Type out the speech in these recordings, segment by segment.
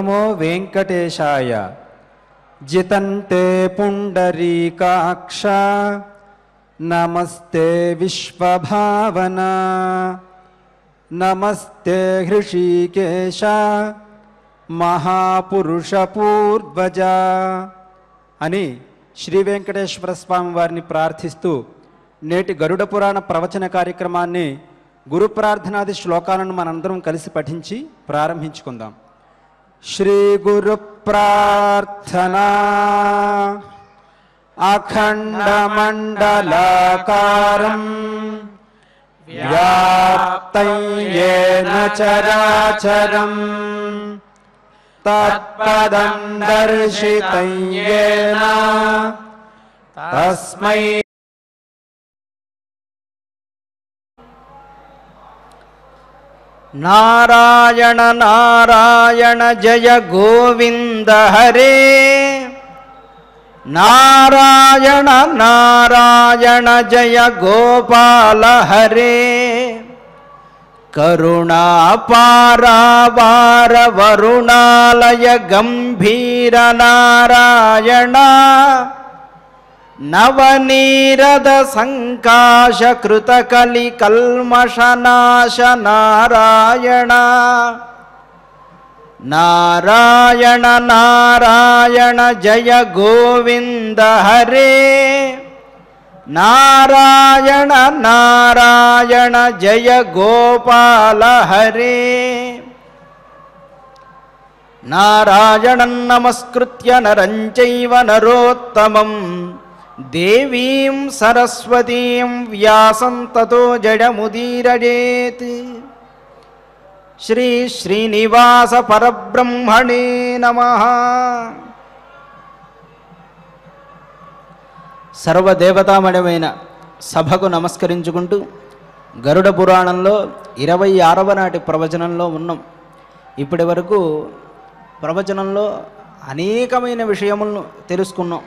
నమో వెంకటేశాయ జితంతే పుండరీకాక్ష నమస్తే విశ్వభావన నమస్తే హృషికేశ మహాపురుష పూర్వజ అని శ్రీ వెంకటేశ్వర స్వామి వారిని ప్రార్థిస్తూ నేటి గరుడ పురాణ ప్రవచన కార్యక్రమాన్ని గురు ప్రార్థనాది శ్లోకాలను మనందరం కలిసి పఠించి ప్రారంభించుకుందాం. श्रीगुरुप्रार्थना। अखण्डमण्डलाकारम् व्याप्तं येन चराचरम्। तत्पदं दर्शितं येन। तस्मै नारायण नारायण जय गोविन्दहरे नारायण नारायण जय गोपाल हरे। करुणापारावार वरुणालय गम्भीरनारायण नवनीरदसङ्काशकृतकलिकल्मषनाश नारायण नारायण नारायण जय गोविन्दहरे नारायण नारायण जय गोपाल हरे। नारायणं नमस्कृत्य नरं चैव नरोत्तमम्। దేవీం సరస్వతీం వ్యాసం తతో జడముదీరజేత్. శ్రీ శ్రీనివాస పరబ్రహ్మణే నమ. సర్వదేవతామయమైన సభకు నమస్కరించుకుంటూ గరుడ పురాణంలో ఇరవై ఆరవ నాటి ప్రవచనంలో ఉన్నాం. ఇప్పటి వరకు ప్రవచనంలో అనేకమైన విషయములను తెలుసుకున్నాం.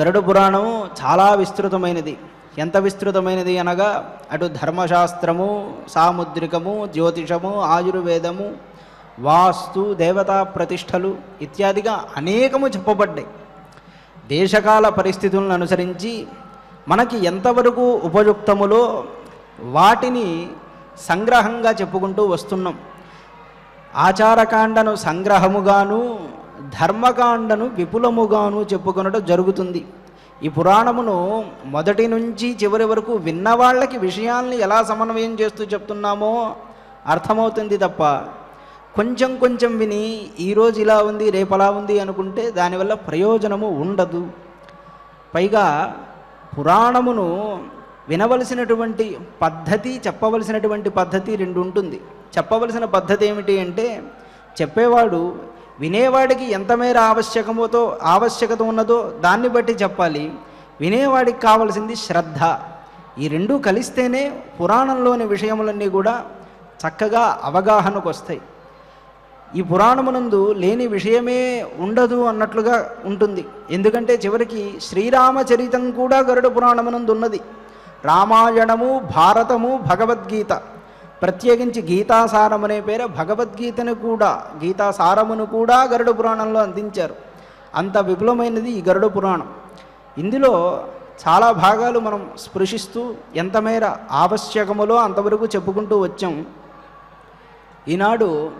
గరుడ పురాణము చాలా విస్తృతమైనది. ఎంత విస్తృతమైనది అనగా అటు ధర్మశాస్త్రము సాముద్రికము జ్యోతిషము ఆయుర్వేదము వాస్తు దేవతా ప్రతిష్టలు ఇత్యాదిగా అనేకము చెప్పబడ్డాయి. దేశకాల పరిస్థితులను అనుసరించి మనకి ఎంతవరకు ఉపయుక్తములో వాటిని సంగ్రహంగా చెప్పుకుంటూ వస్తున్నాం. ఆచారకాండను సంగ్రహముగాను ధర్మకాండను విపులముగాను చెప్పుకొనడం జరుగుతుంది. ఈ పురాణమును మొదటి నుంచి చివరి వరకు విన్నవాళ్ళకి విషయాల్ని ఎలా సమన్వయం చేస్తూ చెప్తున్నామో అర్థమవుతుంది తప్ప కొంచెం కొంచెం విని ఈరోజు ఇలా ఉంది రేపు అలా ఉంది అనుకుంటే దానివల్ల ప్రయోజనము ఉండదు. పైగా పురాణమును వినవలసినటువంటి పద్ధతి చెప్పవలసినటువంటి పద్ధతి రెండు ఉంటుంది చెప్పవలసిన పద్ధతి ఏమిటి అంటే చెప్పేవాడు వినేవాడికి ఎంత మేర ఆవశ్యకమోతో ఆవశ్యకత ఉన్నదో దాన్ని బట్టి చెప్పాలి. వినేవాడికి కావలసింది శ్రద్ధ. ఈ రెండు కలిస్తేనే పురాణంలోని విషయములన్నీ కూడా చక్కగా అవగాహనకు వస్తాయి. ఈ పురాణమునందు లేని విషయమే ఉండదు అన్నట్లుగా ఉంటుంది. ఎందుకంటే చివరికి శ్రీరామచరితం కూడా గరుడ పురాణమునందు ఉన్నది రామాయణము భారతము భగవద్గీత. ప్రత్యేకించి గీతాసారం అనే పేర భగవద్గీతను కూడా గీతాసారమును కూడా గరుడ పురాణంలో అందించారు. అంత విపులమైనది ఈ గరుడ పురాణం. ఇందులో చాలా భాగాలు మనం స్పృశిస్తూ ఎంత మేర ఆవశ్యకములో అంతవరకు చెప్పుకుంటూ వచ్చాం. ఈనాడు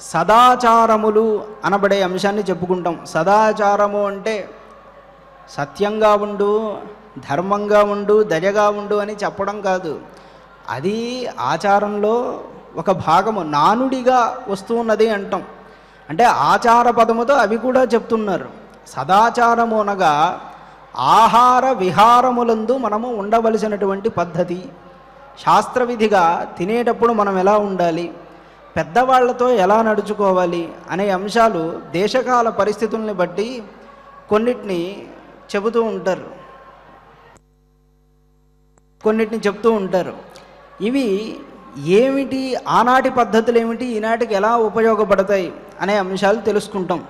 సదాచారములు అనబడే అంశాన్ని చెప్పుకుంటాం. సదాచారము అంటే సత్యంగా ఉండు ధర్మంగా ఉండు దయగా ఉండు అని చెప్పడం కాదు. అది ఆచారంలో ఒక భాగము. నానుడిగా వస్తూ ఉన్నది అంటాం. అంటే ఆచార పదముతో అవి కూడా చెప్తున్నారు. సదాచారము అనగా ఆహార విహారములందు మనము ఉండవలసినటువంటి పద్ధతి. శాస్త్రవిధిగా తినేటప్పుడు మనం ఎలా ఉండాలి? పెద్దవాళ్ళతో ఎలా నడుచుకోవాలి? అనే అంశాలు దేశకాల పరిస్థితుల్ని బట్టి కొన్నిటిని చెబుతూ ఉంటారు. కొన్నిటిని చెప్తూ ఉంటారు. ఇవి ఏమిటి ఆనాటి పద్ధతులు ఏమిటి ఈనాటికి ఎలా ఉపయోగపడతాయి అనే అంశాలు తెలుసుకుంటాం.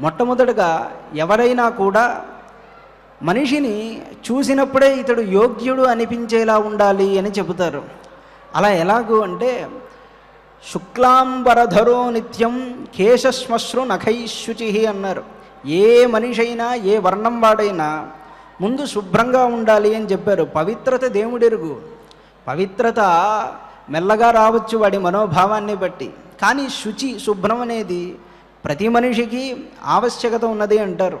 మొట్టమొదటగా ఎవరైనా కూడా మనిషిని చూసినప్పుడే ఇతడు యోగ్యుడు అనిపించేలా ఉండాలి అని చెబుతారు. అలా ఎలాగూ అంటే శుక్లాంబరధరో నిత్యం కేశశ్మశ్రు నఖైశుచి అన్నారు. ఏ మనిషి అయినా ఏ వర్ణం వాడైనా ముందు శుభ్రంగా ఉండాలి అని చెప్పారు. పవిత్రత దేవుడెరుగు. పవిత్రత మెల్లగా రావచ్చు వాడి మనోభావాన్ని బట్టి. కానీ శుచి శుభ్రం అనేది ప్రతి మనిషికి ఆవశ్యకత ఉన్నది అంటారు.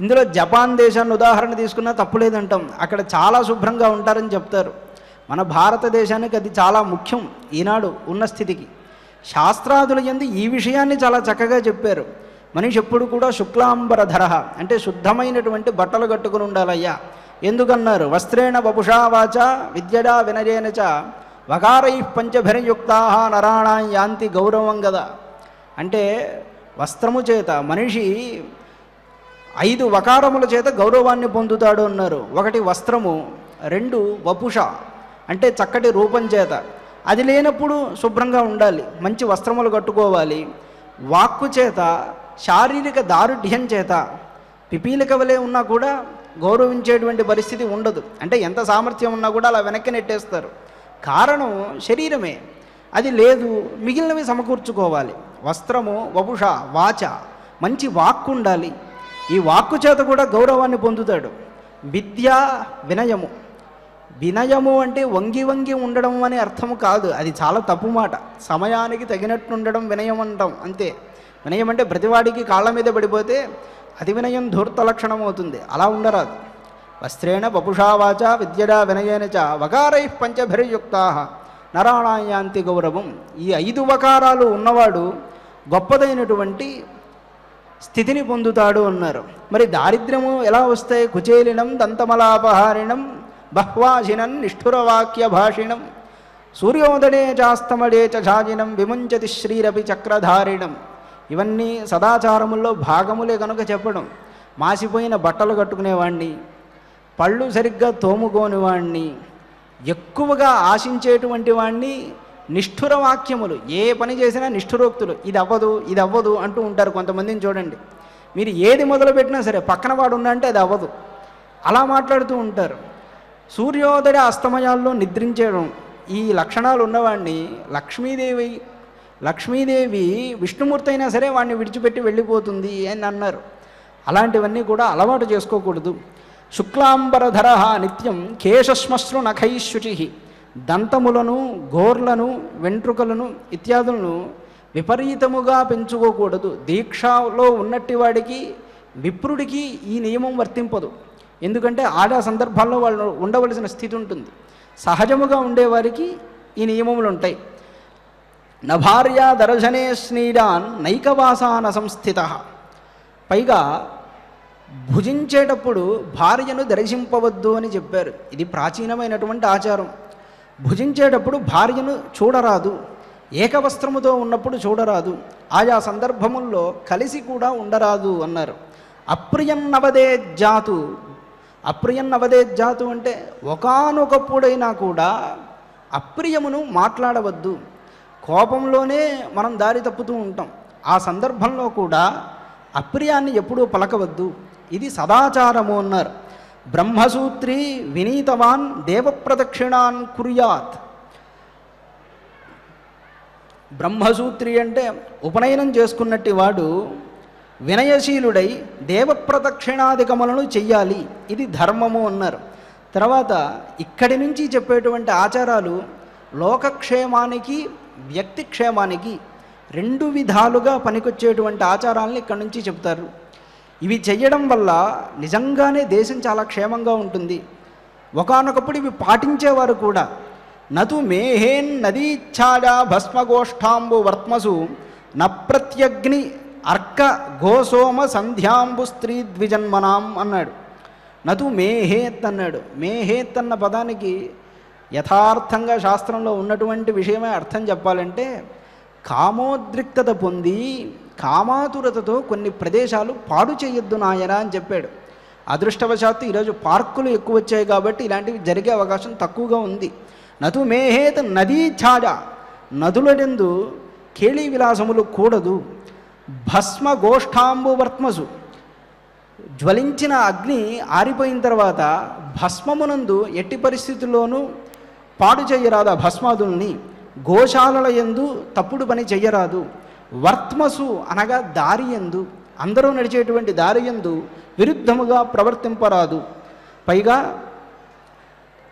ఇందులో జపాన్ దేశాన్ని ఉదాహరణ తీసుకున్నా తప్పులేదంటాం అక్కడ చాలా శుభ్రంగా ఉంటారని చెప్తారు. మన భారతదేశానికి అది చాలా ముఖ్యం ఈనాడు ఉన్న స్థితికి. శాస్త్రాదుల ఎందు ఈ విషయాన్ని చాలా చక్కగా చెప్పారు. మనిషి ఎప్పుడు కూడా శుక్లాంబరధర అంటే శుద్ధమైనటువంటి బట్టలు కట్టుకుని ఉండాలయ్యా. ఎందుకన్నారు? వస్త్రేణ వపుషావాచ విద్యడా వినయేన చ వకారై పంచభిరయుక్తా నరాణాం యాంతి గౌరవం కదా అంటే వస్త్రము చేత మనిషి ఐదు వకారముల చేత గౌరవాన్ని పొందుతాడు అన్నారు. ఒకటి వస్త్రము రెండు వపుష అంటే చక్కటి రూపం చేత. అది లేనప్పుడు శుభ్రంగా ఉండాలి మంచి వస్త్రములు కట్టుకోవాలి. వాక్కు చేత శారీరక దారుఢ్యం చేత పిపీలిక వలె ఉన్నా కూడా గౌరవించేటువంటి పరిస్థితి ఉండదు. అంటే ఎంత సామర్థ్యం ఉన్నా కూడా అలా వెనక్కి నెట్టేస్తారు. కారణం శరీరమే. అది లేదు మిగిలినవి సమకూర్చుకోవాలి. వస్త్రము వపుష వాచ మంచి వాక్కు ఉండాలి. ఈ వాక్కు చేత కూడా గౌరవాన్ని పొందుతాడు. విద్య వినయము. వినయము అంటే వంగి వంగి ఉండడం అనే అర్థము కాదు. అది చాలా తప్పు మాట. సమయానికి తగినట్టు ఉండడం వినయం అంటాం అంతే. వినయం అంటే ప్రతివాడికి కాళ్ళ మీద పడిపోతే అతి వినయం ధూర్త లక్షణం అవుతుంది. అలా ఉండరాదు. వస్త్రేణ వపుషావాచ విద్యడా వినయేన చ వకారై పంచభిర్యుక్తా. నరాణాయాంతి గౌరవం. ఈ ఐదు వకారాలు ఉన్నవాడు గొప్పదైనటువంటి స్థితిని పొందుతాడు అన్నారు. మరి దారిద్ర్యము ఎలా వస్తాయి? కుచేలినం దంతమలాపహారిణం బహ్వాజినం నిష్ఠురవాక్య భాషిణం సూర్యోదడే చాస్తమడే చాజినం విముంచతి శ్రీరపి చక్రధారిణం. ఇవన్నీ సదాచారముల్లో భాగములే కనుక చెప్పడం. మాసిపోయిన బట్టలు కట్టుకునేవాణ్ణి పళ్ళు సరిగ్గా తోముకోని వాణ్ణి ఎక్కువగా ఆశించేటువంటి వాణ్ణి నిష్ఠుర వాక్యములు. ఏ పని చేసినా నిష్ఠురోక్తులు. ఇది అవ్వదు ఇది అవ్వదు అంటూ ఉంటారు కొంతమందిని చూడండి. మీరు ఏది మొదలుపెట్టినా సరే పక్కన వాడు ఉండంటే అది అవ్వదు. అలా మాట్లాడుతూ ఉంటారు. సూర్యోదయ అస్తమయాల్లో నిద్రించడం. ఈ లక్షణాలు ఉన్నవాడిని లక్ష్మీదేవి లక్ష్మీదేవి విష్ణుమూర్తి అయినా సరే వాడిని విడిచిపెట్టి వెళ్ళిపోతుంది అని అన్నారు. అలాంటివన్నీ కూడా అలవాటు చేసుకోకూడదు. శుక్లాంబరధర నిత్యం కేశశ్మశ్రు నఖైశుచి దంతములను గోర్లను వెంట్రుకలను ఇత్యాదులను విపరీతముగా పెంచుకోకూడదు. దీక్షలో ఉన్నట్టి వాడికి విప్రుడికి ఈ నియమం వర్తింపదు. ఎందుకంటే ఆయా సందర్భాల్లో వాళ్ళు ఉండవలసిన స్థితి ఉంటుంది. సహజముగా ఉండేవారికి ఈ నియమములు ఉంటాయి. నభార్య దర్శనే స్నీడాన్ నైకవాసాన సంస్థిత. పైగా భుజించేటప్పుడు భార్యను దర్శింపవద్దు అని చెప్పారు. ఇది ప్రాచీనమైనటువంటి ఆచారం. భుజించేటప్పుడు భార్యను చూడరాదు. ఏకవస్త్రముతో ఉన్నప్పుడు చూడరాదు. ఆయా సందర్భముల్లో కలిసి కూడా ఉండరాదు అన్నారు. అప్రియన్నవదే జాతు. అప్రియన్నవదే జాతు అంటే ఒకానొకప్పుడైనా కూడా అప్రియమును మాట్లాడవద్దు. కోపంలోనే మనం దారి తప్పుతూ ఉంటాం. ఆ సందర్భంలో కూడా అప్రియాన్ని ఎప్పుడూ పలకవద్దు. ఇది సదాచారము అన్నారు. బ్రహ్మసూత్రి వినీతవాన్ దేవప్రదక్షిణాన్ కుర్యాత్. బ్రహ్మసూత్రి అంటే ఉపనయనం చేసుకున్నట్టి వాడు వినయశీలుడై దేవప్రదక్షిణాధికములను చెయ్యాలి. ఇది ధర్మము అన్నారు. తర్వాత ఇక్కడి నుంచి చెప్పేటువంటి ఆచారాలు లోకక్షేమానికి వ్యక్తి క్షేమానికి రెండు విధాలుగా పనికొచ్చేటువంటి ఆచారాలను ఇక్కడి నుంచి చెప్తారు ఇవి చేయడం వల్ల నిజంగానే దేశం చాలా క్షేమంగా ఉంటుంది. ఒకానొకప్పుడు ఇవి పాటించేవారు కూడా. నతు మేహేన్ నదీచ్ఛాయా భస్మగోష్ఠాంబు వర్త్మసు నప్రత్యగ్ని అర్క గోసోమ సంధ్యాంబు స్త్రీ ద్విజన్మనాం అన్నాడు. నతు మేహేత్ అన్నాడు. మేహేత్ అన్న పదానికి యథార్థంగా శాస్త్రంలో ఉన్నటువంటి విషయమే అర్థం చెప్పాలంటే కామోద్రిక్తత పొంది కామాతురతతో కొన్ని ప్రదేశాలు పాడు చేయొద్దు నాయన అని చెప్పాడు. అదృష్టవశాత్తు ఈరోజు పార్కులు ఎక్కువ వచ్చాయి కాబట్టి ఇలాంటివి జరిగే అవకాశం తక్కువగా ఉంది. నతు మేహేత నదీ ఛాజ నదులడెందు కేళీ విలాసములు కూడదు. భస్మ గోష్ఠాంబు వర్త్మసు జ్వలించిన అగ్ని ఆరిపోయిన తర్వాత భస్మమునందు ఎట్టి పరిస్థితుల్లోనూ పాడు చేయరాదు ఆ భస్మాదుల్ని. గోశాలల ఎందు తప్పుడు పని చెయ్యరాదు. వర్త్మసు అనగా దారి ఎందు అందరూ నడిచేటువంటి దారి ఎందు విరుద్ధముగా ప్రవర్తింపరాదు. పైగా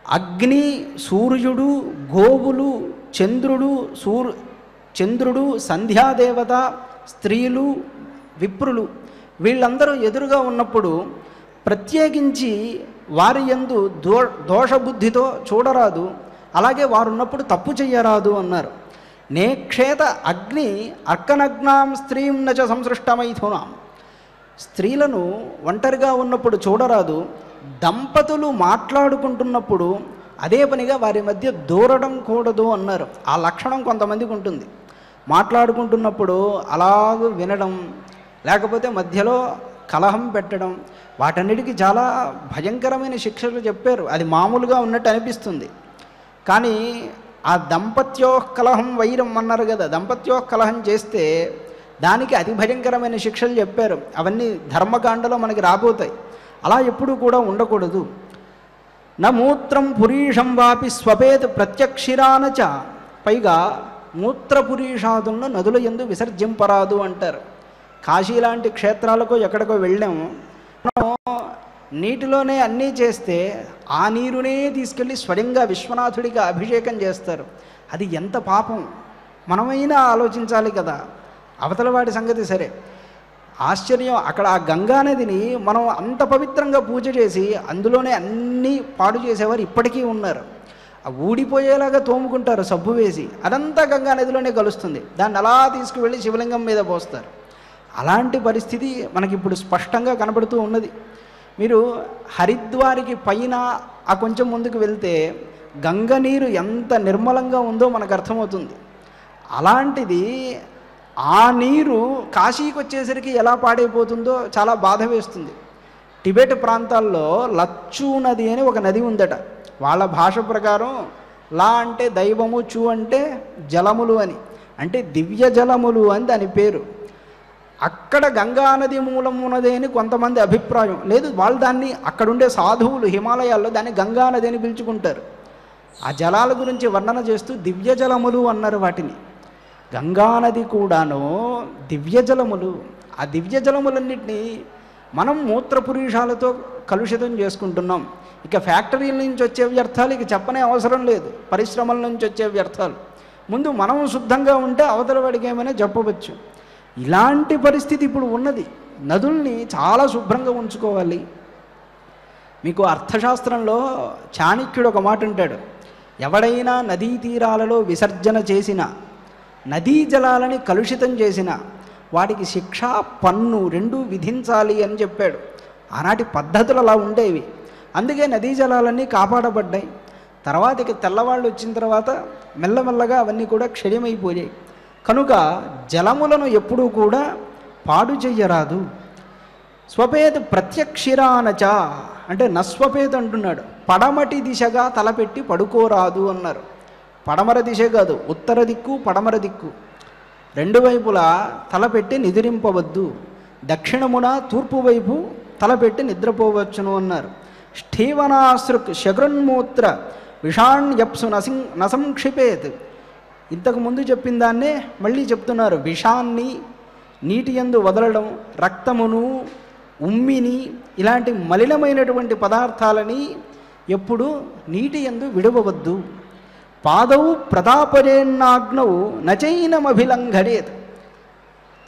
అగ్ని సూర్యుడు గోవులు చంద్రుడు సూర్ చంద్రుడు సంధ్యాదేవత స్త్రీలు విప్రులు వీళ్ళందరూ ఎదురుగా ఉన్నప్పుడు ప్రత్యేకించి వారి యందు దో దోషబుద్ధితో చూడరాదు. అలాగే వారు ఉన్నప్పుడు తప్పు చెయ్యరాదు అన్నారు. నేక్షేత అగ్ని అర్కనగ్నాం స్త్రీం నచ సంసృష్టమైథునాం. స్త్రీలను ఒంటరిగా ఉన్నప్పుడు చూడరాదు దంపతులు మాట్లాడుకుంటున్నప్పుడు అదే పనిగా వారి మధ్య దూరడం కూడదు అన్నారు. ఆ లక్షణం కొంతమందికి ఉంటుంది. మాట్లాడుకుంటున్నప్పుడు అలాగ వినడం లేకపోతే మధ్యలో కలహం పెట్టడం వాటన్నిటికీ చాలా భయంకరమైన శిక్షలు చెప్పారు. అది మామూలుగా ఉన్నట్టు అనిపిస్తుంది. కానీ ఆ దంపత్యో కలహం వైరం అన్నారు కదా దంపత్యో కలహం చేస్తే దానికి అతి భయంకరమైన శిక్షలు చెప్పారు. అవన్నీ ధర్మకాండలో మనకి రాబోతాయి. అలా ఎప్పుడూ కూడా ఉండకూడదు. న మూత్రం పురీషం వాపి స్వపేత్ ప్రత్యక్షిరానచ పైగా మూత్రపురీషాదులను నదుల ఎందు విసర్జింపరాదు అంటారు. కాశీ లాంటి క్షేత్రాలకు ఎక్కడికో వెళ్ళాము నీటిలోనే అన్నీ చేస్తే ఆ నీరునే తీసుకెళ్ళి స్వయంగా విశ్వనాథుడికి అభిషేకం చేస్తారు. అది ఎంత పాపం. మనమైనా ఆలోచించాలి కదా. అవతల వాడి సంగతి సరే. ఆశ్చర్యం. అక్కడ ఆ గంగా నదిని మనం అంత పవిత్రంగా పూజ చేసి అందులోనే అన్నీ పాడు చేసేవారు ఇప్పటికీ ఉన్నారు. ఊడిపోయేలాగా తోముకుంటారు సబ్బు వేసి. అదంతా గంగా నదిలోనే కలుస్తుంది. దాన్ని అలా తీసుకువెళ్ళి శివలింగం మీద పోస్తారు. అలాంటి పరిస్థితి మనకి ఇప్పుడు స్పష్టంగా కనబడుతూ ఉన్నది. మీరు హరిద్వారికి పైన ఆ కొంచెం ముందుకు వెళ్తే గంగ నీరు ఎంత నిర్మలంగా ఉందో మనకు అర్థమవుతుంది. అలాంటిది ఆ నీరు కాశీకి వచ్చేసరికి ఎలా పాడైపోతుందో చాలా బాధ వేస్తుంది. టిబెట్ ప్రాంతాల్లో లచ్చు నది అని ఒక నది ఉందట. వాళ్ళ భాష ప్రకారం లా అంటే దైవము చూ అంటే జలములు అని. అంటే దివ్య జలములు అని దాని పేరు. అక్కడ గంగా నది మూలం అని కొంతమంది అభిప్రాయం. లేదు వాళ్ళు దాన్ని అక్కడుండే సాధువులు హిమాలయాల్లో దాన్ని గంగా నది అని పిలుచుకుంటారు. ఆ జలాల గురించి వర్ణన చేస్తూ దివ్య జలములు అన్నారు వాటిని. గంగానది కూడాను దివ్య జలములు. ఆ దివ్య జలములన్నింటినీ మనం మూత్రపురుషాలతో కలుషితం చేసుకుంటున్నాం. ఇక ఫ్యాక్టరీల నుంచి వచ్చే వ్యర్థాలు ఇక చెప్పనే అవసరం లేదు. పరిశ్రమల నుంచి వచ్చే వ్యర్థాలు. ముందు మనం శుద్ధంగా ఉంటే అవతల వాడికి ఏమైనా చెప్పవచ్చు. ఇలాంటి పరిస్థితి ఇప్పుడు ఉన్నది. నదుల్ని చాలా శుభ్రంగా ఉంచుకోవాలి. మీకు అర్థశాస్త్రంలో చాణక్యుడు ఒక మాట అంటాడు. ఎవడైనా నదీ తీరాలలో విసర్జన చేసిన నదీ జలాలని కలుషితం చేసిన వాటికి శిక్ష పన్ను రెండు విధించాలి అని చెప్పాడు. ఆనాటి పద్ధతులు అలా ఉండేవి. అందుకే నదీ జలాలన్నీ కాపాడబడ్డాయి. తర్వాత ఇక తెల్లవాళ్ళు వచ్చిన తర్వాత మెల్లమెల్లగా అవన్నీ కూడా క్షయమైపోయాయి. కనుక జలములను ఎప్పుడూ కూడా పాడు చెయ్యరాదు. స్వపేద ప్రత్యక్షిరానచ అంటే నస్వపేద అంటున్నాడు. పడమటి దిశగా తలపెట్టి పడుకోరాదు అన్నారు. పడమర దిశ కాదు ఉత్తర దిక్కు పడమర దిక్కు. రెండు వైపులా తలపెట్టి నిద్రింపవద్దు. దక్షిణమున తూర్పు వైపు తలపెట్టి నిద్రపోవచ్చును అన్నారు. ష్ఠీవనాసృక్ శగృన్మూత్ర విషాణ్యప్సు నసిం నసంక్షిపేత్. ఇంతకు ముందు చెప్పిన దాన్నే మళ్ళీ చెప్తున్నారు. విషాన్ని నీటి యందు వదలడం రక్తమును ఉమ్మిని ఇలాంటి మలినమైనటువంటి పదార్థాలని ఎప్పుడు నీటి ఎందు విడవవద్దు. పాదవు ప్రతాపరేణాగ్నవు నచైనమభిలంఘడేత్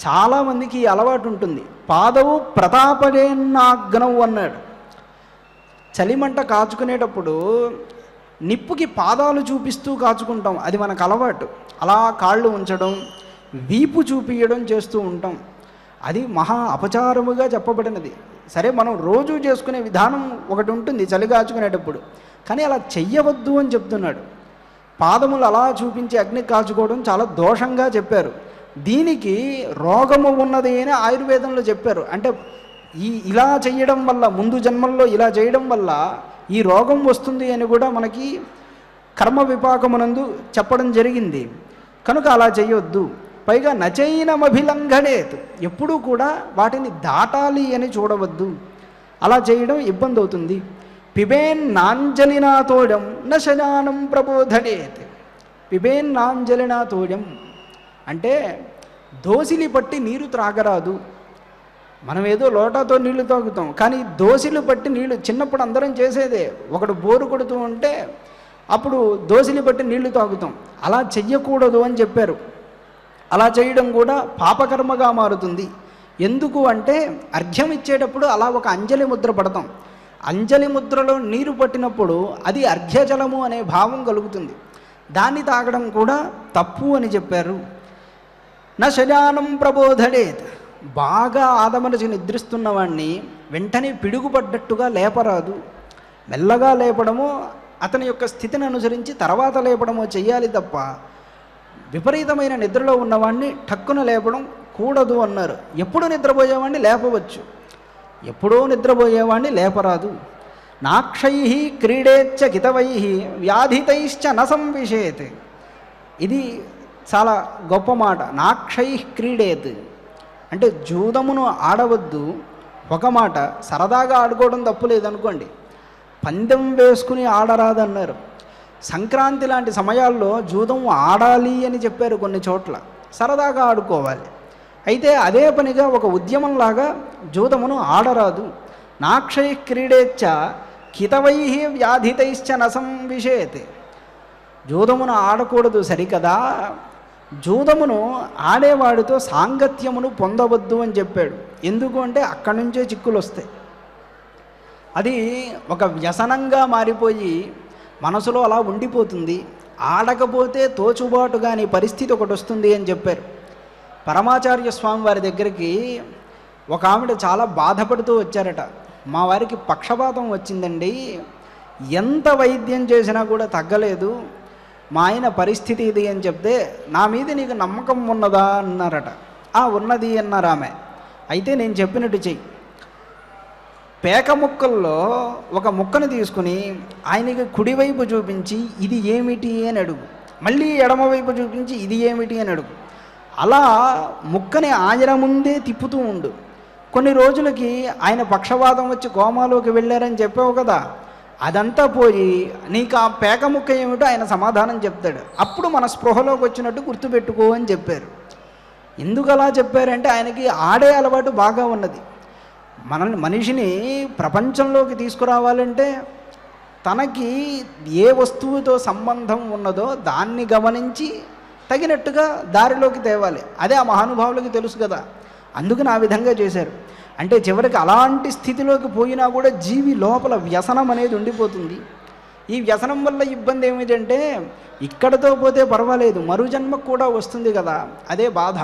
చాలామందికి అలవాటు ఉంటుంది. పాదవు ప్రతాపరేణాగ్నవు అన్నాడు. చలిమంట కాచుకునేటప్పుడు నిప్పుకి పాదాలు చూపిస్తూ కాచుకుంటాం. అది మనకు అలవాటు. అలా కాళ్ళు ఉంచడం వీపు చూపించడం చేస్తూ ఉంటాం. అది మహా అపచారముగా చెప్పబడినది. సరే మనం రోజు చేసుకునే విధానం ఒకటి ఉంటుంది చలి కాచుకునేటప్పుడు. కానీ అలా చెయ్యవద్దు అని చెప్తున్నాడు. పాదములు అలా చూపించి అగ్ని కాచుకోవడం చాలా దోషంగా చెప్పారు. దీనికి రోగము ఉన్నది అని ఆయుర్వేదంలో చెప్పారు. అంటే ఈ ఇలా చేయడం వల్ల ముందు జన్మల్లో ఇలా చేయడం వల్ల ఈ రోగం వస్తుంది అని కూడా మనకి కర్మ విపాకమునందు చెప్పడం జరిగింది. కనుక అలా చేయొద్దు. పైగా నచైనమభిలంఘనేత్. ఎప్పుడూ కూడా వాటిని దాటాలి అని చూడవద్దు. అలా చేయడం ఇబ్బంది అవుతుంది పిబేన్ నాంజలినాతోడం న శజానం ప్రబోధనేత్. పిబేన్నాంజలినా తోయం అంటే దోసిలి పట్టి నీరు త్రాగరాదు. మనం ఏదో లోటాతో నీళ్ళు తాగుతాం. కానీ దోసిలు పట్టి నీళ్ళు చిన్నప్పుడు అందరం చేసేదే. ఒకడు బోరు కొడుతూ ఉంటే అప్పుడు దోశలు పట్టి నీళ్ళు తాగుతాం. అలా చెయ్యకూడదు అని చెప్పారు. అలా చేయడం కూడా పాపకర్మగా మారుతుంది. ఎందుకు అంటే అర్ఘ్యం ఇచ్చేటప్పుడు అలా ఒక అంజలి ముద్ర పడతాం. అంజలి ముద్రలో నీరు పట్టినప్పుడు అది అర్ఘ్యజలము అనే భావం కలుగుతుంది. దాన్ని తాగడం కూడా తప్పు అని చెప్పారు. నా శజానం ప్రబోధడేత్. బాగా ఆదమరచి నిద్రిస్తున్నవాణ్ణి వెంటనే పిడుగుపడ్డట్టుగా లేపరాదు. మెల్లగా లేపడము అతని యొక్క స్థితిని అనుసరించి తర్వాత లేపడమో చెయ్యాలి తప్ప విపరీతమైన నిద్రలో ఉన్నవాడిని టక్కున లేపడం కూడదు అన్నారు. ఎప్పుడు నిద్రపోయేవాడిని లేపవచ్చు. ఎప్పుడో నిద్రపోయేవాడిని లేపరాదు. నాక్షై క్రీడేచ్చ కితవై వ్యాధితైశ్చ న సంవిషేత్ ఇది చాలా గొప్ప మాట. నాక్షై క్రీడేత్. అంటే జూదమును ఆడవద్దు. ఒక మాట సరదాగా ఆడుకోవడం తప్పు లేదనుకోండి. పందెం వేసుకుని ఆడరాదన్నారు. సంక్రాంతి లాంటి సమయాల్లో జూదం ఆడాలి అని చెప్పారు కొన్ని చోట్ల. సరదాగా ఆడుకోవాలి. అయితే అదే పనిగా ఒక ఉద్యమంలాగా జూదమును ఆడరాదు. నాక్షై క్రీడేచ్చ కితవై వ్యాధితైశ్చ నసంవిషేత్ జూదమును ఆడకూడదు సరికదా? జూదమును ఆడేవాడితో సాంగత్యమును పొందవద్దు అని చెప్పాడు. ఎందుకు అంటే అక్కడి నుంచే చిక్కులు వస్తాయి అది ఒక వ్యసనంగా మారిపోయి మనసులో అలా ఉండిపోతుంది. ఆడకపోతే తోచుబాటు కాని పరిస్థితి ఒకటి వస్తుంది అని చెప్పారు. పరమాచార్య స్వామి వారి దగ్గరికి ఒక ఆవిడ చాలా బాధపడుతూ వచ్చారట. మా వారికి పక్షపాతం వచ్చిందండి. ఎంత వైద్యం చేసినా కూడా తగ్గలేదు. మా ఆయన పరిస్థితి ఇది అని చెప్తే నా మీద నీకు నమ్మకం ఉన్నదా అన్నారట. ఆ ఉన్నది అన్నారు ఆమె. అయితే నేను చెప్పినట్టు చెయ్యి. పేక ముక్కల్లో ఒక ముక్కను తీసుకుని ఆయనకి కుడివైపు చూపించి ఇది ఏమిటి అని అడుగు. మళ్ళీ ఎడమవైపు చూపించి ఇది ఏమిటి అని అడుగు. అలా ముక్కని ఆయన ముందే తిప్పుతూ ఉండు. కొన్ని రోజులకి ఆయన పక్షవాతం వచ్చి కోమాలోకి వెళ్ళారని చెప్పావు కదా. అదంతా పోయి నీకు ఆ పేక ముక్క ఏమిటో ఆయన సమాధానం చెప్తాడు. అప్పుడు మన స్పృహలోకి వచ్చినట్టు గుర్తుపెట్టుకో అని చెప్పారు. ఎందుకు అలా చెప్పారంటే ఆయనకి ఆడే అలవాటు బాగా ఉన్నది. మనల్ని మనిషిని ప్రపంచంలోకి తీసుకురావాలంటే తనకి ఏ వస్తువుతో సంబంధం ఉన్నదో దాన్ని గమనించి తగినట్టుగా దారిలోకి తేవాలి. అదే ఆ మహానుభావులకి తెలుసు కదా. అందుకని ఆ విధంగా చేశారు. అంటే చివరికి అలాంటి స్థితిలోకి పోయినా కూడా జీవి లోపల వ్యసనం అనేది ఉండిపోతుంది. ఈ వ్యసనం వల్ల ఇబ్బంది ఏమిటంటే ఇక్కడతో పోతే పర్వాలేదు మరు జన్మకు కూడా వస్తుంది కదా అదే బాధ.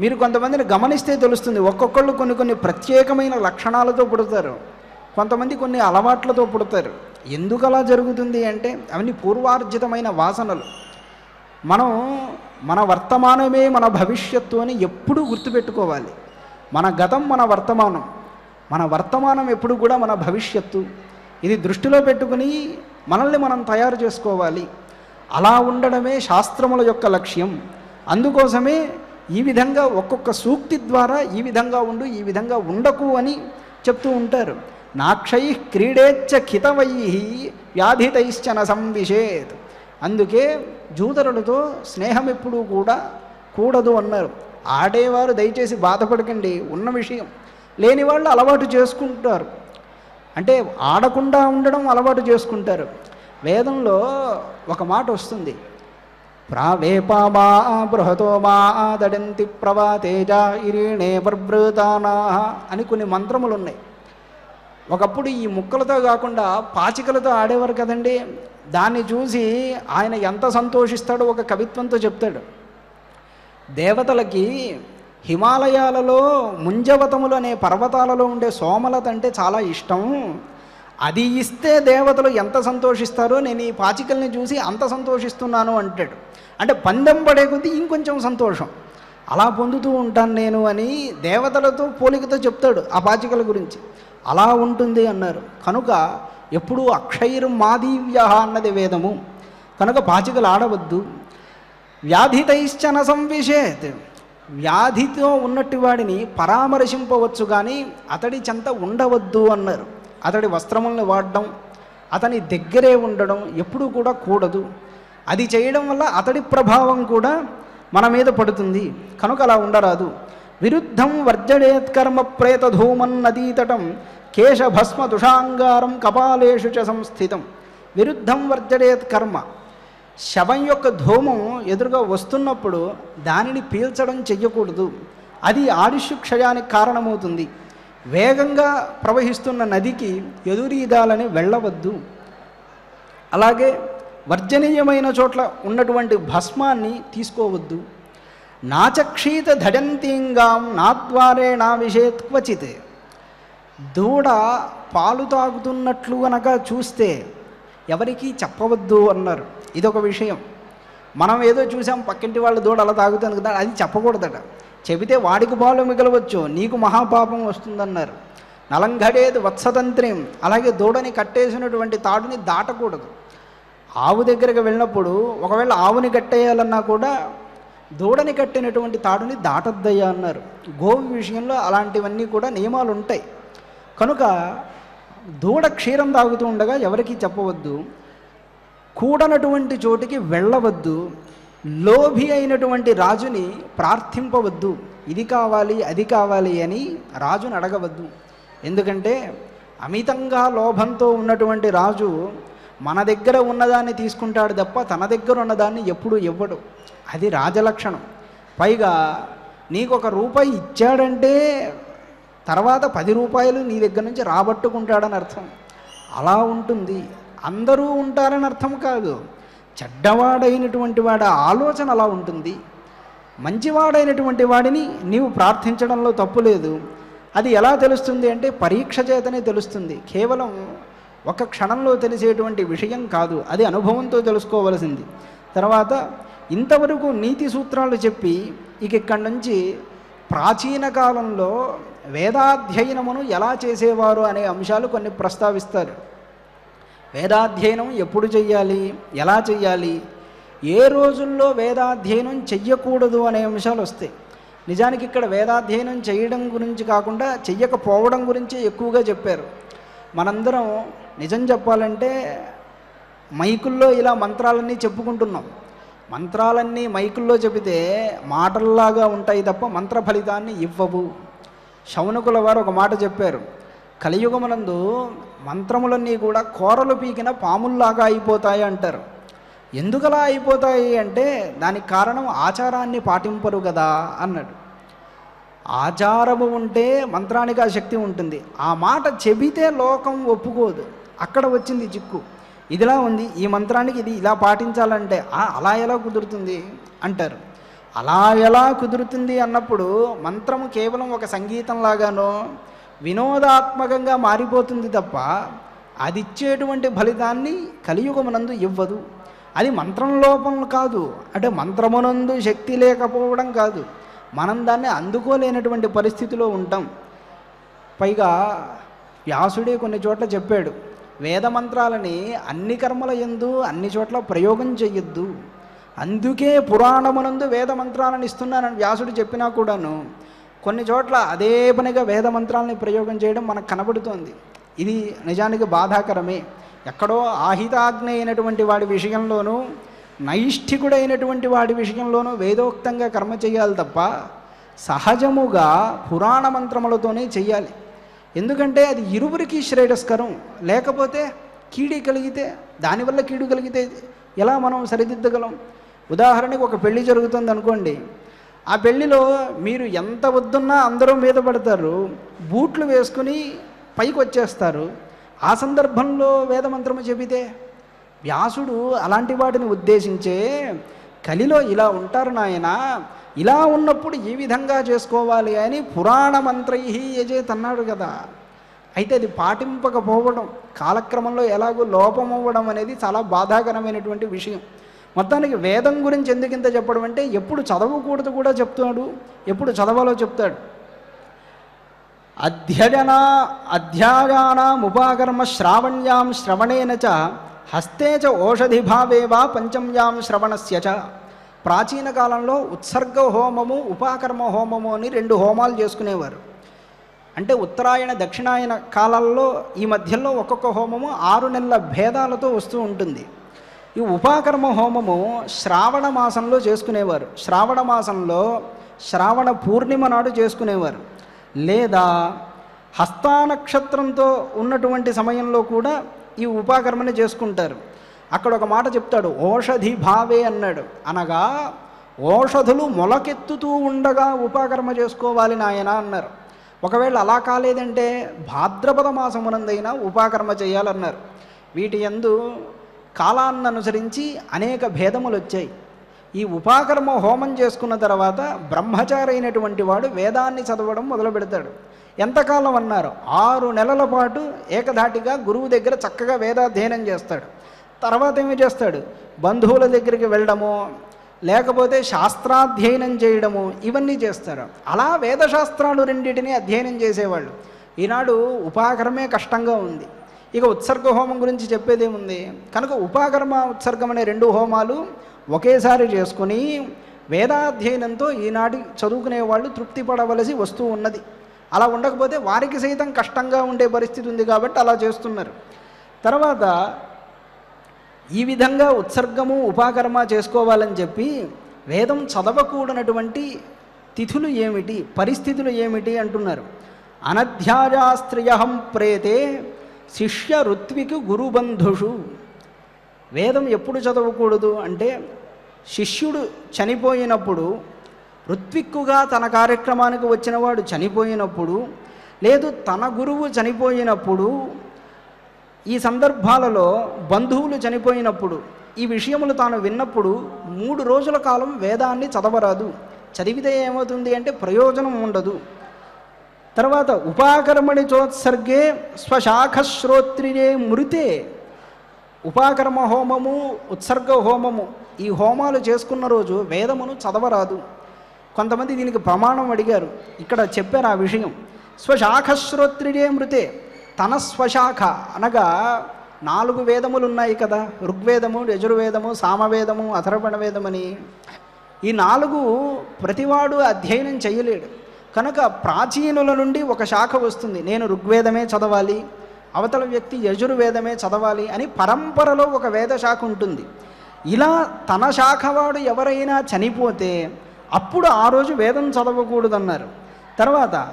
మీరు కొంతమందిని గమనిస్తే తెలుస్తుంది ఒక్కొక్కళ్ళు కొన్ని కొన్ని ప్రత్యేకమైన లక్షణాలతో పుడతారు కొంతమంది కొన్ని అలవాట్లతో పుడతారు. ఎందుకు అలా జరుగుతుంది అంటే అవన్నీ పూర్వార్జితమైన వాసనలు. మనం మన వర్తమానమే మన భవిష్యత్తు అని ఎప్పుడూ గుర్తుపెట్టుకోవాలి. మన గతం మన వర్తమానం. మన వర్తమానం ఎప్పుడు కూడా మన భవిష్యత్తు. ఇది దృష్టిలో పెట్టుకుని మనల్ని మనం తయారు చేసుకోవాలి. అలా ఉండడమే శాస్త్రముల యొక్క లక్ష్యం. అందుకోసమే ఈ విధంగా ఒక్కొక్క సూక్తి ద్వారా ఈ విధంగా ఉండు ఈ విధంగా ఉండకు అని చెప్తూ ఉంటారు. నాక్షై క్రీడేచ్చ కితవై వ్యాధితైశ్చ సంవిషేత్ అందుకే జూదరులతో స్నేహం ఎప్పుడూ కూడా కూడదు అన్నారు. ఆడేవారు దయచేసి బాధపడకండి ఉన్న విషయం. లేని వాళ్ళు అలవాటు చేసుకుంటారు. అంటే ఆడకుండా ఉండడం అలవాటు చేసుకుంటారు. వేదంలో ఒక మాట వస్తుంది. ప్రావేపామా బృహతో మా దడంతి ప్రవాతేజ ఇరీణే ప్రభృతానా అని కొన్ని మంత్రములు ఉన్నాయి. ఒకప్పుడు ఈ ముక్కలతో కాకుండా పాచికలతో ఆడేవారు కదండి. దాన్ని చూసి ఆయన ఎంత సంతోషిస్తాడో ఒక కవిత్వంతో చెప్తాడు. దేవతలకి హిమాలయాలలో ముంజవతములు అనే పర్వతాలలో ఉండే సోమలత అంటే చాలా ఇష్టం. అది ఇస్తే దేవతలు ఎంత సంతోషిస్తారో నేను ఈ పాచికల్ని చూసి అంత సంతోషిస్తున్నాను అంటాడు. అంటే పందెం పడే కొద్దీ ఇంకొంచెం సంతోషం. అలా పొందుతూ ఉంటాను నేను అని దేవతలతో పోలికతో చెప్తాడు ఆ పాచికల గురించి. అలా ఉంటుంది అన్నారు. కనుక ఎప్పుడూ అక్షైరం మాదీవ్య అన్నది వేదము. కనుక పాచికలు ఆడవద్దు. వ్యాధితైశ్చన సంవిషేత్ వ్యాధితో ఉన్నట్టు వాడిని పరామర్శింపవచ్చు కానీ అతడి చెంత ఉండవద్దు అన్నారు. అతడి వస్త్రములను వాడడం అతని దగ్గరే ఉండడం ఎప్పుడూ కూడా కూడదు. అది చేయడం వల్ల అతడి ప్రభావం కూడా మన మీద పడుతుంది. కనుక అలా ఉండరాదు. విరుద్ధం వర్జడేత్కర్మ ప్రేతధూమన్ నదీతటం కేశభస్మ దుషాంగారం కపాలేషు చ సంస్థితం. విరుద్ధం వర్జడేత్ కర్మ శవం యొక్క ధూమం ఎదురుగా వస్తున్నప్పుడు దానిని పీల్చడం చెయ్యకూడదు. అది ఆయుష్ క్షయానికి కారణమవుతుంది. వేగంగా ప్రవహిస్తున్న నదికి ఎదురీదాలని వెళ్ళవద్దు. అలాగే వర్జనీయమైన చోట్ల ఉన్నటువంటి భస్మాన్ని తీసుకోవద్దు. నాచక్షీత ధడంతీంగాం నాద్వారే నా విషేత్ క్వచిత్. దూడ పాలు తాగుతున్నట్లు అనగా చూస్తే ఎవరికీ చెప్పవద్దు అన్నారు. ఇదొక విషయం. మనం ఏదో చూసాం పక్కింటి వాళ్ళ దూడ అలా తాగుతుంది కదా అది చెప్పకూడదట. చెబితే వాడికి బాలు మిగలవచ్చు నీకు మహాపాపం వస్తుందన్నారు. నలంఘడేది వత్సతంత్రం అలాగే దూడని కట్టేసినటువంటి తాడుని దాటకూడదు. ఆవు దగ్గరకు వెళ్ళినప్పుడు ఒకవేళ ఆవుని కట్టేయాలన్నా కూడా దూడని కట్టినటువంటి తాడుని దాటద్దయ్యా అన్నారు. గోవు విషయంలో అలాంటివన్నీ కూడా నియమాలు ఉంటాయి కనుక దూడ క్షీరం తాగుతూ ఉండగా ఎవరికీ చెప్పవద్దు. కూడనటువంటి చోటికి వెళ్ళవద్దు. లోభి అయినటువంటి రాజుని ప్రార్థింపవద్దు. ఇది కావాలి అది కావాలి అని రాజుని అడగవద్దు. ఎందుకంటే అమితంగా లోభంతో ఉన్నటువంటి రాజు మన దగ్గర ఉన్నదాన్ని తీసుకుంటాడు తప్ప తన దగ్గర ఉన్నదాన్ని ఎప్పుడు ఇవ్వడు. అది రాజలక్షణం. పైగా నీకు ఒక రూపాయి ఇచ్చాడంటే తర్వాత పది రూపాయలు నీ దగ్గర నుంచి రాబట్టుకుంటాడని అర్థం. అలా ఉంటుంది. అందరూ ఉంటారని అర్థం కాదు. చెడ్డవాడైనటువంటి వాడి ఆలోచన అలా ఉంటుంది. మంచివాడైనటువంటి వాడిని నీవు ప్రార్థించడంలో తప్పు లేదు. అది ఎలా తెలుస్తుంది అంటే పరీక్ష చేతనే తెలుస్తుంది. కేవలం ఒక క్షణంలో తెలిసేటువంటి విషయం కాదు. అది అనుభవంతో తెలుసుకోవలసింది. తర్వాత ఇంతవరకు నీతి సూత్రాలు చెప్పి ఇక ఇక్కడి నుంచి ప్రాచీన కాలంలో వేదాధ్యయనమును ఎలా చేసేవారు అనే అంశాలు కొన్ని ప్రస్తావిస్తారు. వేదాధ్యయనం ఎప్పుడు చెయ్యాలి? ఎలా చెయ్యాలి? ఏ రోజుల్లో వేదాధ్యయనం చెయ్యకూడదు అనే అంశాలు వస్తాయి. నిజానికి ఇక్కడ వేదాధ్యయనం చేయడం గురించి కాకుండా చెయ్యకపోవడం గురించి ఎక్కువగా చెప్పారు. మనందరం నిజం చెప్పాలంటే మైకుల్లో ఇలా మంత్రాలన్నీ చెప్పుకుంటున్నాం. మంత్రాలన్నీ మైకుల్లో చెబితే మాటల్లాగా ఉంటాయి తప్ప మంత్ర ఫలితాన్ని ఇవ్వవు. శౌనకుల వారు ఒక మాట చెప్పారు. కలియుగమునందు మంత్రములన్నీ కూడా కూరలు పీకిన పాముల్లాగా అయిపోతాయి అంటారు. ఎందుకలా అయిపోతాయి అంటే దానికి కారణం ఆచారాన్ని పాటింపరు కదా అన్నాడు. ఆచారము ఉంటే మంత్రానికి ఆ శక్తి ఉంటుంది. ఆ మాట చెబితే లోకం ఒప్పుకోదు. అక్కడ వచ్చింది చిక్కు. ఇదిలా ఉంది. ఈ మంత్రానికి ఇది ఇలా పాటించాలంటే అలా ఎలా కుదురుతుంది అంటారు. అలా ఎలా కుదురుతుంది అన్నప్పుడు మంత్రము కేవలం ఒక సంగీతం లాగానో వినోదాత్మకంగా మారిపోతుంది తప్ప అది ఇచ్చేటువంటి ఫలితాన్ని కలియుగమునందు ఇవ్వదు. అది మంత్రం లోపం కాదు అంటే మంత్రమునందు శక్తి లేకపోవడం కాదు. మనం దాన్ని అందుకోలేనటువంటి పరిస్థితిలో ఉంటాం. పైగా వ్యాసుడే కొన్ని చోట్ల చెప్పాడు వేద మంత్రాలని అన్ని కర్మల ఎందు అన్ని చోట్ల ప్రయోగం చెయ్యొద్దు. అందుకే పురాణమునందు వేద మంత్రాలను ఇస్తున్నానని వ్యాసుడు చెప్పినా కూడాను కొన్ని చోట్ల అదే పనిగా వేద మంత్రాలని ప్రయోగం చేయడం మనకు కనబడుతోంది. ఇది నిజానికి బాధాకరమే. ఎక్కడో ఆహితాగ్ని అయినటువంటి వాడి విషయంలోనూ నైష్ఠికుడైనటువంటి వాడి విషయంలోనూ వేదోక్తంగా కర్మ చేయాలి తప్ప సహజముగా పురాణ మంత్రములతోనే చేయాలి. ఎందుకంటే అది ఇరువురికి శ్రేయస్కరం. లేకపోతే కీడి కలిగితే దానివల్ల కీడు కలిగితే ఎలా మనం సరిదిద్దగలం? ఉదాహరణకి ఒక పెళ్ళి జరుగుతుంది అనుకోండి ఆ పెళ్ళిలో మీరు ఎంత వద్దున్నా అందరూ మీద పడతారు. బూట్లు వేసుకుని పైకి వచ్చేస్తారు ఆ సందర్భంలో వేదమంత్రము చెబితే వ్యాసుడు అలాంటి వాటిని ఉద్దేశించే కలిలో ఇలా ఉంటారు నాయన ఇలా ఉన్నప్పుడు ఈ విధంగా చేసుకోవాలి అని పురాణ మంత్రై యజేత్ అన్నాడు కదా. అయితే అది పాటింపకపోవడం కాలక్రమంలో ఎలాగో లోపం అవ్వడం అనేది చాలా బాధాకరమైనటువంటి విషయం. మొత్తానికి వేదం గురించి ఎందుకు ఇంత చెప్పడం అంటే ఎప్పుడు చదవకూడదు కూడా చెప్తాడు ఎప్పుడు చదవాలో చెప్తాడు. అధ్యయన అధ్యాయానాముపాకర్మ శ్రావణ్యాం శ్రవణేన చ హస్తే చ ఓషధిభావేవా పంచమ్యాం శ్రవణస్య చ. ప్రాచీన కాలంలో ఉత్సర్గ హోమము ఉపాకర్మ హోమము అని రెండు హోమాలు చేసుకునేవారు. అంటే ఉత్తరాయణ దక్షిణాయన కాలాల్లో ఈ మధ్యలో ఒక్కొక్క హోమము ఆరు నెలల భేదాలతో వస్తూ ఉంటుంది. ఈ ఉపాకర్మ హోమము శ్రావణ మాసంలో చేసుకునేవారు. శ్రావణ మాసంలో శ్రావణ పూర్ణిమ నాడు చేసుకునేవారు. లేదా హస్తానక్షత్రంతో ఉన్నటువంటి సమయంలో కూడా ఈ ఉపాకర్మని చేసుకుంటారు. అక్కడ ఒక మాట చెప్తాడు ఓషధి భావే అన్నాడు. అనగా ఓషధులు మొలకెత్తుతూ ఉండగా ఉపాకర్మ చేసుకోవాలి నాయన అన్నారు. ఒకవేళ అలా కాలేదంటే భాద్రపద మాసమునందైనా ఉపాకర్మ చేయాలన్నారు. వీటి యందు కాలాన్ని అనుసరించి అనేక భేదములు వచ్చాయి ఈ ఉపాకర్మ హోమం చేసుకున్న తర్వాత బ్రహ్మచారి అయినటువంటి వాడు వేదాన్ని చదవడం మొదలు పెడతాడు ఎంతకాలం అన్నారు? ఆరు నెలల పాటు ఏకధాటిగా గురువు దగ్గర చక్కగా వేదాధ్యయనం చేస్తాడు. తర్వాత ఏమి చేస్తాడు? బంధువుల దగ్గరికి వెళ్ళడము లేకపోతే శాస్త్రాధ్యయనం చేయడము ఇవన్నీ చేస్తారు. అలా వేదశాస్త్రాలు రెండింటినీ అధ్యయనం చేసేవాళ్ళు. ఈనాడు ఉపాకరమే కష్టంగా ఉంది. ఇక ఉత్సర్గ హోమం గురించి చెప్పేదేముంది? కనుక ఉపాకర్మ ఉత్సర్గం అనే రెండు హోమాలు ఒకేసారి చేసుకొని వేదాధ్యయనంతో ఈనాటి చదువుకునే వాళ్ళు తృప్తి పడవలసి వస్తూ ఉన్నది. అలా ఉండకపోతే వారికి సైతం కష్టంగా ఉండే పరిస్థితి ఉంది కాబట్టి అలా చేస్తున్నారు. తర్వాత ఈ విధంగా ఉత్సర్గము ఉపాకర్మ చేసుకోవాలని చెప్పి వేదం చదవకూడనటువంటి తిథులు ఏమిటి పరిస్థితులు ఏమిటి అంటున్నారు. అనధ్యాయాస్త్రియహం ప్రేతే శిష్య ఋత్వికు గురుబంధుషు. వేదం ఎప్పుడు చదవకూడదు అంటే శిష్యుడు చనిపోయినప్పుడు ఋత్విక్కుగా తన కార్యక్రమానికి వచ్చినవాడు చనిపోయినప్పుడు లేదు తన గురువు చనిపోయినప్పుడు ఈ సందర్భాలలో బంధువులు చనిపోయినప్పుడు ఈ విషయములు తాను విన్నప్పుడు మూడు రోజుల కాలం వేదాన్ని చదవరాదు. చదివితే ఏమవుతుంది అంటే ప్రయోజనం ఉండదు. తర్వాత ఉపాకర్మణి చోత్సర్గే స్వశాఖ శ్రోత్రియే మృతే. ఉపాకర్మ హోమము ఉత్సర్గ హోమము ఈ హోమాలు చేసుకున్న రోజు వేదమును చదవరాదు. కొంతమంది దీనికి ప్రమాణం అడిగారు. ఇక్కడ చెప్పారు ఆ విషయం. స్వశాఖశ్రోత్రియే మృతే తన స్వశాఖ అనగా నాలుగు వేదములు ఉన్నాయి కదా. ఋగ్వేదము యజుర్వేదము సామవేదము అథర్వణ వేదమని ఈ నాలుగు ప్రతివాడు అధ్యయనం చేయలేడు. కనుక ప్రాచీనుల నుండి ఒక శాఖ వస్తుంది. నేను ఋగ్వేదమే చదవాలి అవతల వ్యక్తి యజుర్వేదమే చదవాలి అని పరంపరలో ఒక వేద శాఖ ఉంటుంది. ఇలా తన శాఖవాడు ఎవరైనా చనిపోతే అప్పుడు ఆ రోజు వేదం చదవకూడదన్నారు. తర్వాత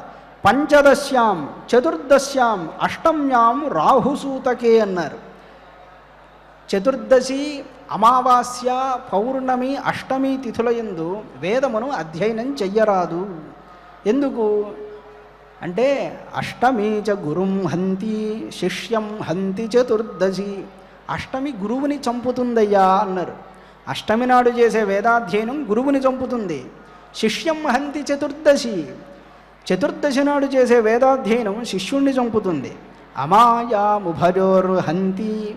పంచదశ్యాం చతుర్దశ్యాం అష్టమ్యాం రాహుసూతకే అన్నారు. చతుర్దశి అమావాస్య పౌర్ణమి అష్టమి తిథులయందు వేదమును అధ్యయనం చెయ్యరాదు. ఎందుకు? అంటే అష్టమి చ గురుం హంతి శిష్యం హంతి చతుర్దశి. అష్టమి గురువుని చంపుతుందయ్యా అన్నారు. అష్టమి నాడు చేసే వేదాధ్యయనం గురువుని చంపుతుంది. శిష్యం హంతి చతుర్దశి. చతుర్దశి నాడు చేసే వేదాధ్యయనం శిష్యుణ్ణి చంపుతుంది. అమాయాముభరోర్ హంతి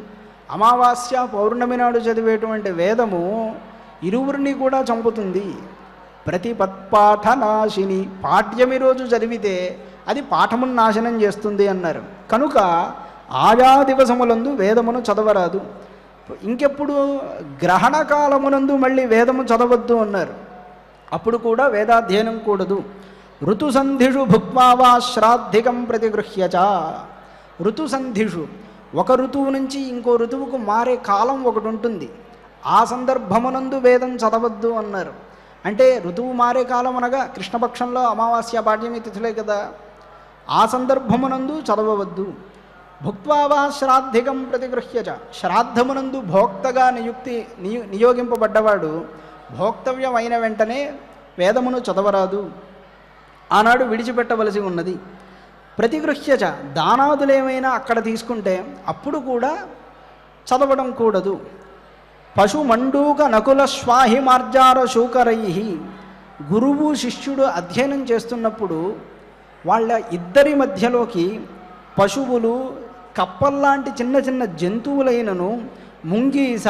అమావాస్య పౌర్ణమి నాడు చదివేటువంటి వేదము ఇరువురిని కూడా చంపుతుంది. ప్రతి ప్రతిపత్పాఠనాశిని. పాఠ్యమి రోజు చదివితే అది పాఠమును నాశనం చేస్తుంది అన్నారు. కనుక ఆయా దివసములందు వేదమును చదవరాదు. ఇంకెప్పుడు గ్రహణ కాలమునందు మళ్ళీ వేదము చదవద్దు అన్నారు. అప్పుడు కూడా వేదాధ్యయనం కూడదు. ఋతుసంధిషు భుక్మావా శ్రాద్ధికం ప్రతిగృహ్యచ. ఋతుసంధిషు ఒక ఋతువు నుంచి ఇంకో ఋతువుకు మారే కాలం ఒకటి ఉంటుంది. ఆ సందర్భమునందు వేదం చదవద్దు అన్నారు. అంటే ఋతువు మారే కాలం అనగా కృష్ణపక్షంలో అమావాస్య పాడ్యమి తిథులే కదా. ఆ సందర్భమునందు చదవవద్దు. భుక్వావా శ్రాద్ధికం ప్రతిగృహ్యచ శ్రాద్ధమునందు భోక్తగా నియుక్తి నియో నియోగింపబడ్డవాడు భోక్తవ్యమైన వెంటనే వేదమును చదవరాదు. ఆనాడు విడిచిపెట్టవలసి ఉన్నది. ప్రతిగృహ్యచ దానాదులేమైనా అక్కడ తీసుకుంటే అప్పుడు కూడా చదవడం కూడదు. పశుమండూక నకుల స్వాహి మార్జార శూకరై. గురువు శిష్యుడు అధ్యయనం చేస్తున్నప్పుడు వాళ్ళ ఇద్దరి మధ్యలోకి పశువులు కప్పల్లాంటి చిన్న చిన్న జంతువులైనను ముంగీస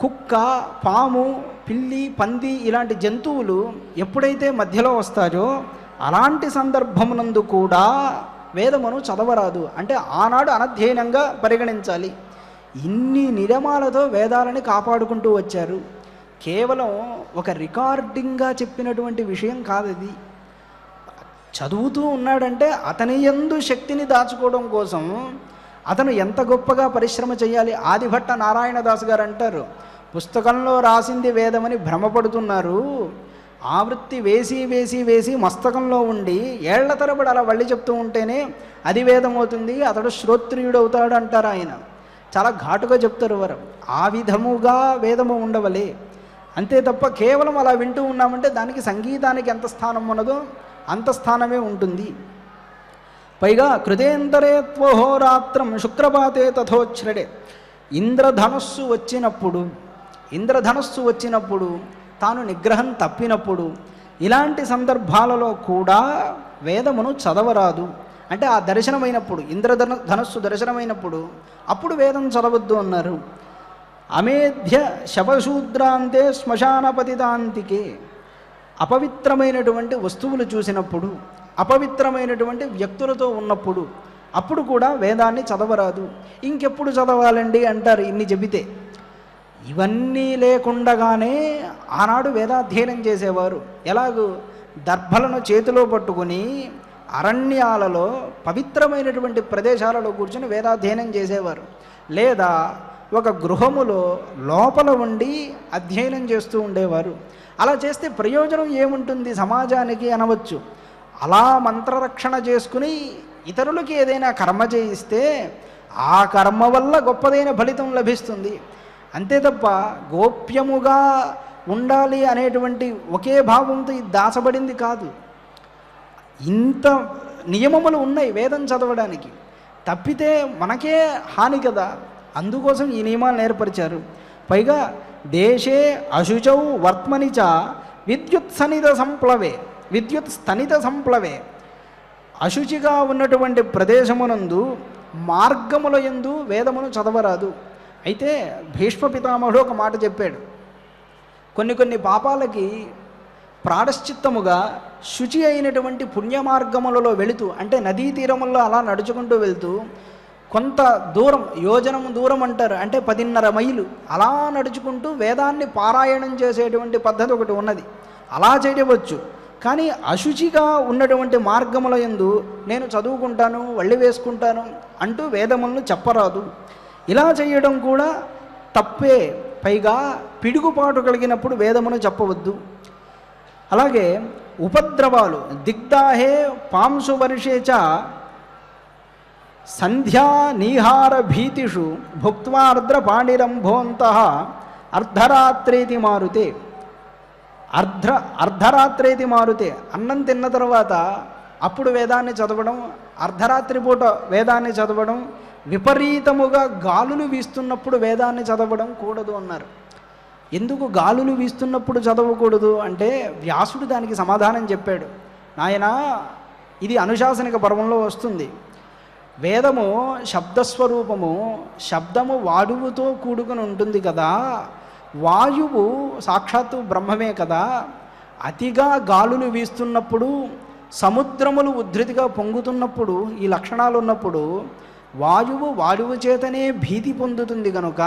కుక్క పాము పిల్లి పంది ఇలాంటి జంతువులు ఎప్పుడైతే మధ్యలో వస్తాయో అలాంటి సందర్భమునందు కూడా వేదమును చదవరాదు. అంటే ఆనాడు అనధ్యయనంగా పరిగణించాలి. ఇన్ని నియమాలతో వేదాలని కాపాడుకుంటూ వచ్చారు. కేవలం ఒక రికార్డింగ్గా చెప్పినటువంటి విషయం కాదు ఇది. చదువుతూ ఉన్నాడంటే అతని యందు శక్తిని దాచుకోవడం కోసం అతను ఎంత గొప్పగా పరిశ్రమ చేయాలి? ఆదిభట్ట నారాయణదాస్ గారు అంటారు పుస్తకంలో రాసింది వేదమని భ్రమపడుతున్నారు. ఆవృత్తి వేసి వేసి వేసి మస్తకంలో ఉండి ఏళ్ళ తరబడి అలా వళ్ళి చెప్తూ ఉంటేనే అది వేదం అవుతుంది అతడు శ్రోత్రియుడవుతాడు అంటారు ఆయన. చాలా ఘాటుగా చెప్తారు వారు. ఆ విధముగా వేదము ఉండవలే. అంతే తప్ప కేవలం అలా వింటూ ఉన్నామంటే దానికి సంగీతానికి ఎంత స్థానం ఉన్నదో అంత స్థానమే ఉంటుంది. పైగా కృతేంతరే త్వహోరాత్రం శుక్రపాతే తథోచ్రడే ఇంద్రధనుస్సు వచ్చినప్పుడు ఇంద్రధనుస్సు వచ్చినప్పుడు తాను నిగ్రహం తప్పినప్పుడు ఇలాంటి సందర్భాలలో కూడా వేదమును చదవరాదు. అంటే ఆ దర్శనమైనప్పుడు ఇంద్రధను ధనస్సు దర్శనమైనప్పుడు అప్పుడు వేదం చదవద్దు అన్నారు. అమేధ్య శవశూద్రాంతే శ్మశానపతిదాంతికే అపవిత్రమైనటువంటి వస్తువులు చూసినప్పుడు అపవిత్రమైనటువంటి వ్యక్తులతో ఉన్నప్పుడు అప్పుడు కూడా వేదాన్ని చదవరాదు. ఇంకెప్పుడు చదవాలండి అంటారు ఇన్ని చెబితే. ఇవన్నీ లేకుండగానే ఆనాడు వేదాధ్యయనం చేసేవారు. ఎలాగూ దర్భలను చేతిలో పట్టుకుని అరణ్యాలలో పవిత్రమైనటువంటి ప్రదేశాలలో కూర్చొని వేదాధ్యయనం చేసేవారు. లేదా ఒక గృహములో లోపల ఉండి అధ్యయనం చేస్తూ ఉండేవారు. అలా చేస్తే ప్రయోజనం ఏముంటుంది? సమాజానికి అనవచ్చు. అలా మంత్రరక్షణ చేసుకుని ఇతరులకి ఏదైనా కర్మ చేయిస్తే ఆ కర్మ వల్ల గొప్పదైన ఫలితం లభిస్తుంది. అంతే తప్ప గోప్యముగా ఉండాలి అనేటువంటి ఒకే భావంతో ఇది దాచబడింది కాదు. ఇంత నియమములు ఉన్నాయి వేదం చదవడానికి. తప్పితే మనకే హాని కదా. అందుకోసం ఈ నియమాలు ఏర్పరిచారు. పైగా దేశే అశుచౌ వర్త్మనిచ విద్యుత్ సనిత సంప్లవే విద్యుత్ స్థనిత సంప్లవే. అశుచిగా ఉన్నటువంటి ప్రదేశమునందు మార్గముల యందు వేదమును చదవరాదు. అయితే భీష్మ పితామహుడు ఒక మాట చెప్పాడు. కొన్ని కొన్ని పాపాలకి ప్రాడశ్చిత్తముగా శుచి అయినటువంటి పుణ్య మార్గములలో వెళుతూ అంటే నదీ తీరముల్లో అలా నడుచుకుంటూ వెళ్తూ కొంత దూరం యోజనం దూరం అంటారు అంటే పదిన్నర మైలు అలా నడుచుకుంటూ వేదాన్ని పారాయణం చేసేటువంటి పద్ధతి ఒకటి ఉన్నది. అలా చేయవచ్చు. కానీ అశుచిగా ఉన్నటువంటి మార్గముల ఎందు నేను చదువుకుంటాను వళ్ళి వేసుకుంటాను అంటూ వేదములను చెప్పరాదు. ఇలా చేయడం కూడా తప్పే. పైగా పిడుగుపాటు కలిగినప్పుడు వేదమును చెప్పవద్దు. అలాగే ఉపద్రవాలు దిగ్దాహే పాంసు వర్షే చ సంధ్యా నీహార భీతిషు భుక్వార్ద్ర పాణిరంభోంత అర్ధరాత్రేతి మారుతే. అర్ధ అర్ధరాత్రేతి మారుతే. అన్నం తిన్న తర్వాత అప్పుడు వేదాన్ని చదవడం అర్ధరాత్రి పూట వేదాన్ని చదవడం విపరీతముగా గాలులు వీస్తున్నప్పుడు వేదాన్ని చదవడం కూడదు అన్నారు. ఎందుకు గాలులు వీస్తున్నప్పుడు చదవకూడదు అంటే వ్యాసుడు దానికి సమాధానం చెప్పాడు. నాయనా ఇది అనుశాసనిక పర్వంలో వస్తుంది. వేదము శబ్దస్వరూపము శబ్దము వాయువుతో కూడుకుని ఉంటుంది కదా. వాయువు సాక్షాత్తు బ్రహ్మమే కదా. అతిగా గాలులు వీస్తున్నప్పుడు సముద్రములు ఉద్ధృతిగా పొంగుతున్నప్పుడు ఈ లక్షణాలు ఉన్నప్పుడు వాయువు వాయువు చేతనే భీతి పొందుతుంది కనుక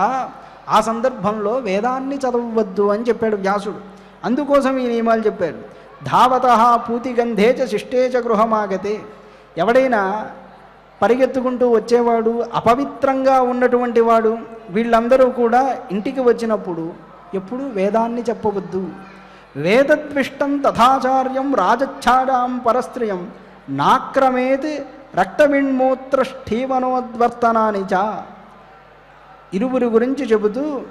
ఆ సందర్భంలో వేదాన్ని చదవవద్దు అని చెప్పాడు వ్యాసుడు. అందుకోసం ఈ నియమాలు చెప్పాడు ధావత పూతిగంధేచ శిష్టేచ గృహమాగతే. ఎవడైనా పరిగెత్తుకుంటూ వచ్చేవాడు అపవిత్రంగా ఉన్నటువంటి వాడు వీళ్ళందరూ కూడా ఇంటికి వచ్చినప్పుడు ఎప్పుడు వేదాన్ని చెప్పవద్దు. వేదద్విష్టం తథాచార్యం రాజచ్ఛాడాం పరస్త్రియం నాక్రమేత్ రక్తవిణ్మూత్రష్ఠీవనోద్వర్తనాని చ. ఇరువురి గురించి చెబుతూ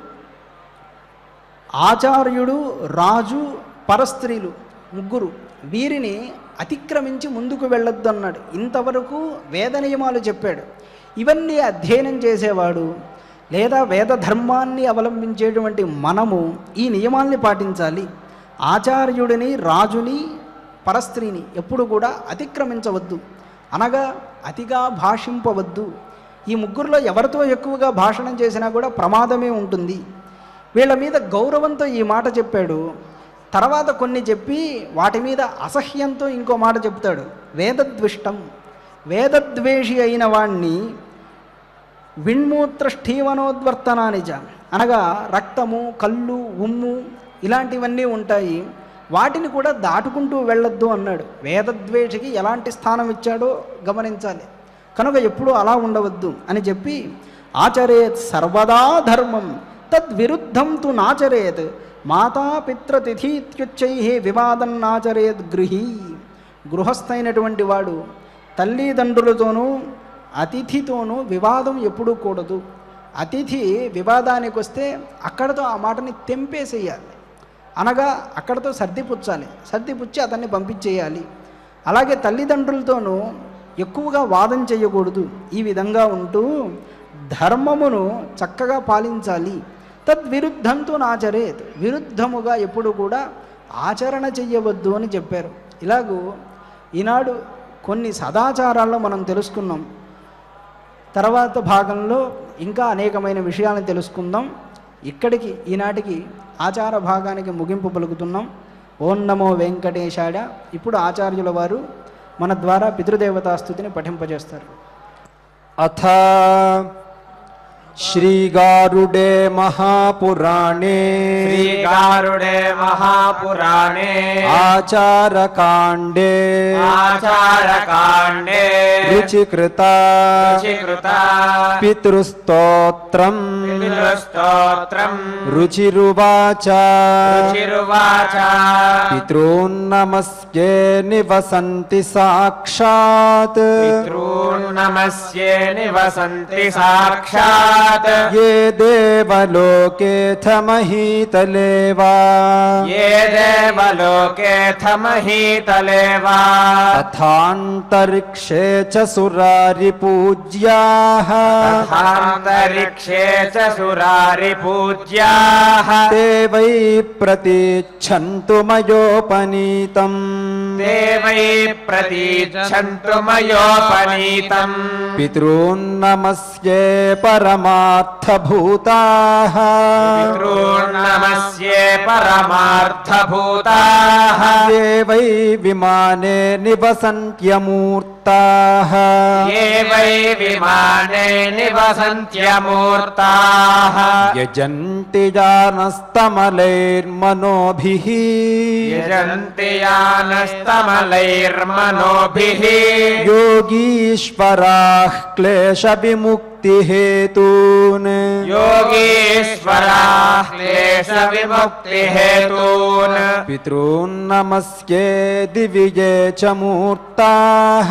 ఆచార్యుడు రాజు పరస్త్రీలు ముగ్గురు వీరిని అతిక్రమించి ముందుకు వెళ్ళొద్దు అన్నాడు ఇంతవరకు వేద నియమాలు చెప్పాడు. ఇవన్నీ అధ్యయనం చేసేవాడు లేదా వేద ధర్మాన్ని అవలంబించేటువంటి మనము ఈ నియమాల్ని పాటించాలి. ఆచార్యుడిని రాజుని పరస్త్రీని ఎప్పుడు కూడా అతిక్రమించవద్దు. అనగా అతిగా భాషింపవద్దు. ఈ ముగ్గురులో ఎవరితో ఎక్కువగా భాషణం చేసినా కూడా ప్రమాదమే ఉంటుంది. వీళ్ళ మీద గౌరవంతో ఈ మాట చెప్పాడు. తర్వాత కొన్ని చెప్పి వాటి మీద అసహ్యంతో ఇంకో మాట చెప్తాడు. వేదద్విష్టం. వేదద్వేషి అయిన వాణ్ణి విణ్మూత్ర ష్ఠీవనోద్వర్తనానిజ అనగా రక్తము కళ్ళు ఉమ్ము ఇలాంటివన్నీ ఉంటాయి. వాటిని కూడా దాటుకుంటూ వెళ్ళొద్దు అన్నాడు. వేదద్వేషికి ఎలాంటి స్థానం ఇచ్చాడో గమనించాలి. కనుక ఎప్పుడూ అలా ఉండవద్దు అని చెప్పి ఆచరేత్ సర్వదా ధర్మం తద్విరుద్ధం తు నాచరేత్. మాతాపిత్రతిథీత్యుచ్చై వివాదం నాచరేత్ గృహీ. గృహస్థైనటువంటి వాడు తల్లిదండ్రులతోనూ అతిథితోనూ వివాదం ఎప్పుడూ కూడదు. అతిథి వివాదానికి వస్తే అక్కడతో ఆ మాటని తెంపేసేయాలి. అనగా అక్కడతో సర్దిపుచ్చాలి సర్దిపుచ్చి అతన్ని పంపించేయాలి. అలాగే తల్లిదండ్రులతోనూ ఎక్కువగా వాదం చేయకూడదు. ఈ విధంగా ఉంటూ ధర్మమును చక్కగా పాలించాలి. తద్విరుద్ధంతో నాచరేత్. విరుద్ధముగా ఎప్పుడు కూడా ఆచరణ చెయ్యవద్దు అని చెప్పారు. ఇలాగూ ఈనాడు కొన్ని సదాచారాల్లో మనం తెలుసుకున్నాం. తర్వాత భాగంలో ఇంకా అనేకమైన విషయాలను తెలుసుకుందాం. ఇక్కడికి ఈనాటికి ఆచార భాగానికి ముగింపు పలుకుతున్నాం. ఓం నమో వెంకటేశాడ ఇప్పుడు ఆచార్యుల వారు మన ద్వారా పితృదేవతాస్థుతిని పఠింపజేస్తారు. అథా श्रीगारुडे महापुराणे श्रीगारुडे महापुराणे आचारकाण्डे आचारकाण्डे रुचिकृता रुचिकृता पितृस्तोत्रम् पितृस्तोत्रम् रुचिरुवाच रुचिरुवाच पितॄन्नमस्ये निवसन्ति साक्षात् पितॄन्नमस्ये निवसन्ति साक्षात् ये देवलोकेऽथ महीतले वा ये देवलोकेऽथ महीतले वा तथान्तरिक्षे च सुरारिपूज्याः। तथान्तरिक्षे च सुरारिपूज्याः। ते वै प्रतीच्छन्तु मयोपनीतम्। ते वै प्रतीच्छन्तु मयोपनीतम्। पितॄन्नमस्ये परमार्थभूताः पितॄन्नमस्ये परमार्थभूताः। ये वै विमाने निवसन्त्यमूर्ताः ये वै विमाने निवसन्त्यमूर्ताः। यजन्ति जानस्तमलैर्मनोभिः। यजन्ति यानस्तमलैर्मनोभिः योगीश्वराः क्लेशविमुक्तिहेतून्। योगीश्वराः क्लेशविमुक्तिहेतून्। पितॄन्नमस्ये दिवि ये च मूर्ताः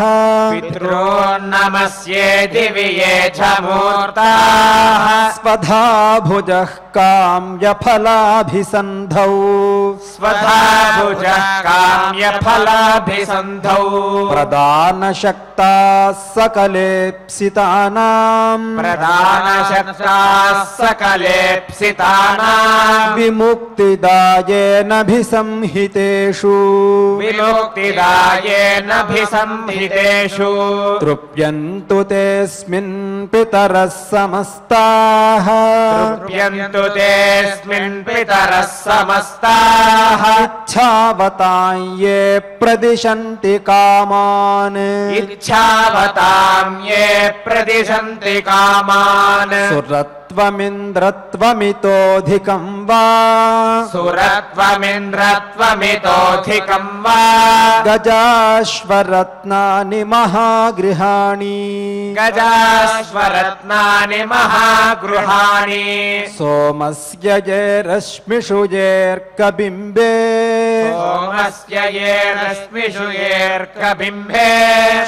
पितॄन्नमस्ये दिवि ये च मूर्ताः स्वधा भुजः काम्यफलाभिसन्धौ। स्वधा भुजः काम्यफलाभिसन्धौ। प्रदानशक्ताः सकलेप्सितानाम्। प्रधानशक्ताः सकलेप्सितानाम्। विमुक्तिदायेनभिसंहितेषु विमुक्तिदायेनभिसंहितेषु तृप्यन्तु तेऽस्मिन् पितरः समस्ताः। तृप्यन्तु तेऽस्मिन् पितरः समस्ताः। इच्छावतां ये प्रदिशन्ति कामान्। इच्छावतां ये प्रदिशन्ति कामान् सुरत्वमिन्द्रत्वमितोऽधिकं वा? सुरत्वमिन्द्रत्वमितोऽधिकं वा? गजाश्वरत्नानि महागृहाणि। गजाश्वरत्नानि महागृहाणि। सोमस्य ये रश्मिषु येऽर्कबिम्बे सोमस्य येऽर्कबिम्बे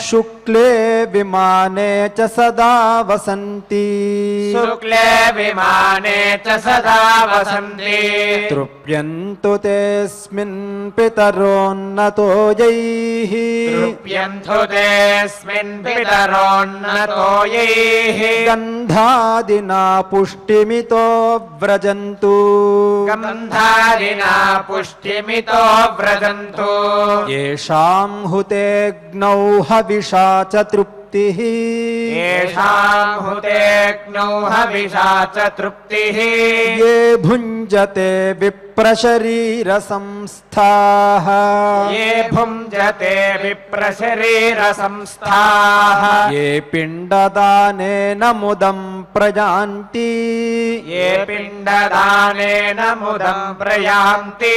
शुक्ले विमाने च सदा वसन्ति। शुक्ले विमाने च सदा वसन्ति। तृप्यन्तु तेऽस्मिन् पितरोन्नतो यैः। तृप्यन्तु तेऽस्मिन् पितरोन्नतो यैः। गन्धादिना पुष्टिमितो व्रजन्तु। गन्धादिना पुष्टिमितो व्रजन्तु। येषाम् हुतेऽग्नौ हविषा च तृप्तिः। येषाम् हुतेऽग्नौ हविषा च तृप्तिः। ये भुञ्जते विप्रशरीरसंस्थाः। ये भुञ्जते विप्रशरीरसंस्थाः। ये पिण्डदानेन मुदं प्रयान्ति ये पिण्डदानेन मुदं प्रयान्ति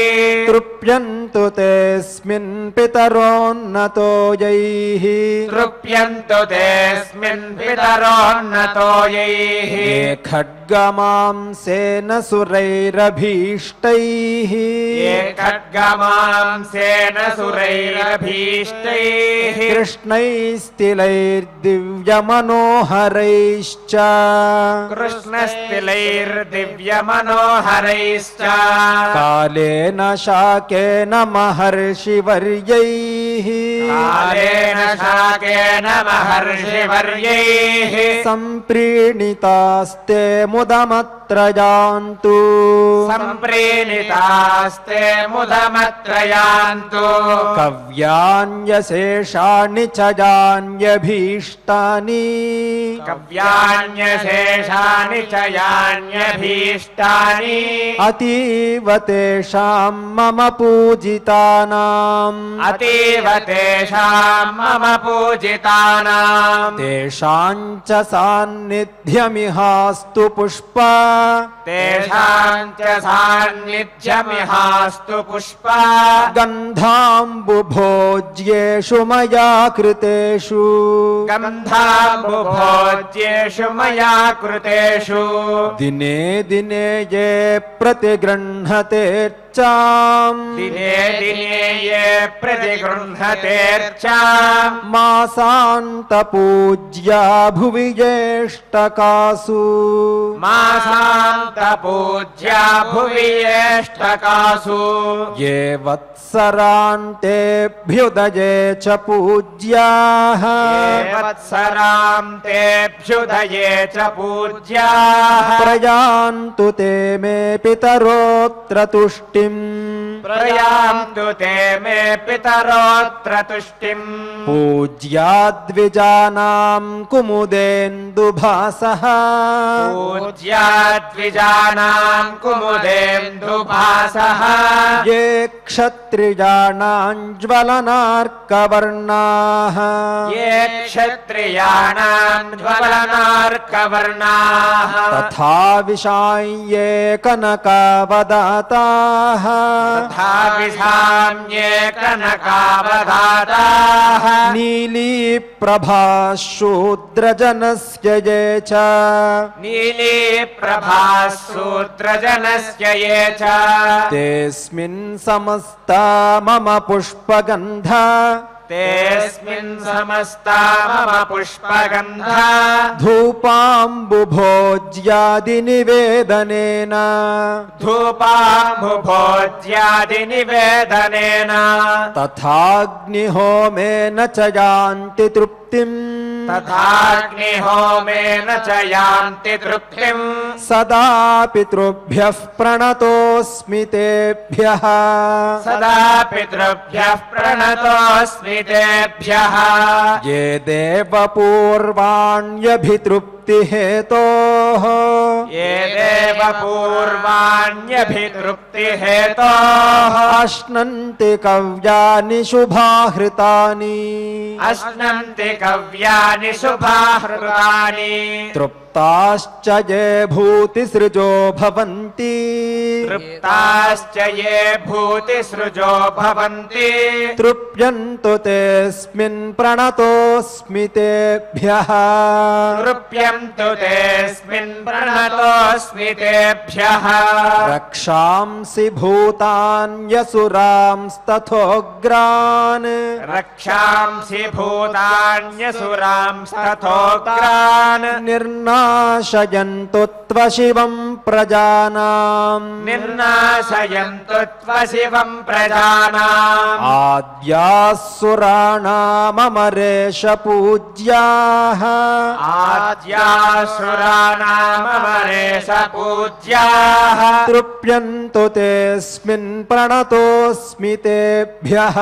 तृप्यन्तु तेऽस्मिन् पितरोन्नतो यैः। तृप्यन्तु तेऽस्मिन् पितरोन्नतो यैः। ये खड्गमांसेन सुरैरभीष्टैः ये खड्गमांसेन सुरैरभीष्टैः कृष्णैस्तिलैर्दिव्यमनोहरैश्च कृष्णस्तिलैर्दिव्यमनोहरैश्च कालेन शाकेन महर्षिवर्यैः कालेन शाकेन महर्षिवर्यैः सम्प्रीणितास्ते मुदमत्र यान्तु सम्प्रीणितास्ते मुदमत्रयान्तु। कव्यान्यशेषाणि च यान्यभीष्टानि। कव्यान्यशेषानि च यान्यभीष्टानि। अतीव तेषां मम पूजितानाम्। अतीव तेषाम् मम पूजितानाम्। तेषां च सान्निध्यमिहास्तु पुष्प। तेषाम् च सान्निध्यमिहास्तु पुष्प। गन्धाम्बुभोज्येषु मया कृतेषु। गन्धाम्बुभोज्येषु मया कृतेषु। दिने दिने ये प्रतिगृह्णते चाम् दिने दिने ये प्रतिगृह्णतेर्चा। मासान्तपूज्या भुवि ज्येष्ठकासु। मासान्तपूज्या भुवि येष्टकासु ये वत्सरान्तेऽभ्युदये च पूज्याः। ये वत्सराम् तेऽभ्युदये च पूज्याः। प्रयान्तु ते मे पितरोऽत्र بهم प्रयान्तु ते मे पितरोऽत्र तुष्टिम्। पूज्याद्विजानाम् कुमुदेन्दुभासः। पूज्याद्विजानाम् कुमुदेन्दुभासः। ये क्षत्रियाणाञ्ज्वलनार्कवर्णाः। ये क्षत्रियाणाम् ज्वलनार्कवर्णाः तथा विशाय्ये कनकावदाताः कनकावधाताः नीलीप्रभाः शूद्रजनस्य ये च। नीली प्रभा सूत्रजनस्य ये च। तेऽस्मिन् समस्ता मम पुष्पगन्धा तेऽस्मिन् समस्ता मम पुष्पगन्धा धूपाम्बुभोज्यादिनिवेदनेन। धूपाम्बुभोज्यादिनिवेदनेन। तथाग्निहोमेन च यान्ति तृप्तिम्। तथाग्निहोमेन च यान्ति तृप्तिम्। सदा पितृभ्यः प्रणतोऽस्मि तेभ्यः। सदा पितृभ्यः प्रणतोऽस्मि तेभ्यः ये देवपूर्वाण्यभितृप्तिहेतोः ये देव पूर्वाण्यभितृप्तिहेतोः अश्नन्ति कव्यानि शुभाहृतानि। अश्नन्ति कव्यानि शुभाहृतानि। तृप्ताश्च ये भूतिसृजो भवन्ति। तृप्ताश्च ये भूतिसृजो भवन्ति। तृप्यन्तु तेऽस्मिन् प्रणतोऽस्मि तेभ्यः। तृप्यन्तु तेऽस्मिन् प्रणतोऽस्मि तेभ्यः। रक्षांसि भूतान्यसुरांस्तथोग्रान्। रक्षांसि भूतान्यसुरांस्तथोग्रान्। निर्नाशयन्तु त्वशिवम् प्रजानाम्। निर्नाशयन्तु त्वशिवम् प्रजानाम्। आद्याः सुराणाममरेश पूज्याः आद्यासुराणामरेश पूज्याः तृप्यन्तु तेऽस्मिन् प्रणतोऽस्मि तेभ्यः।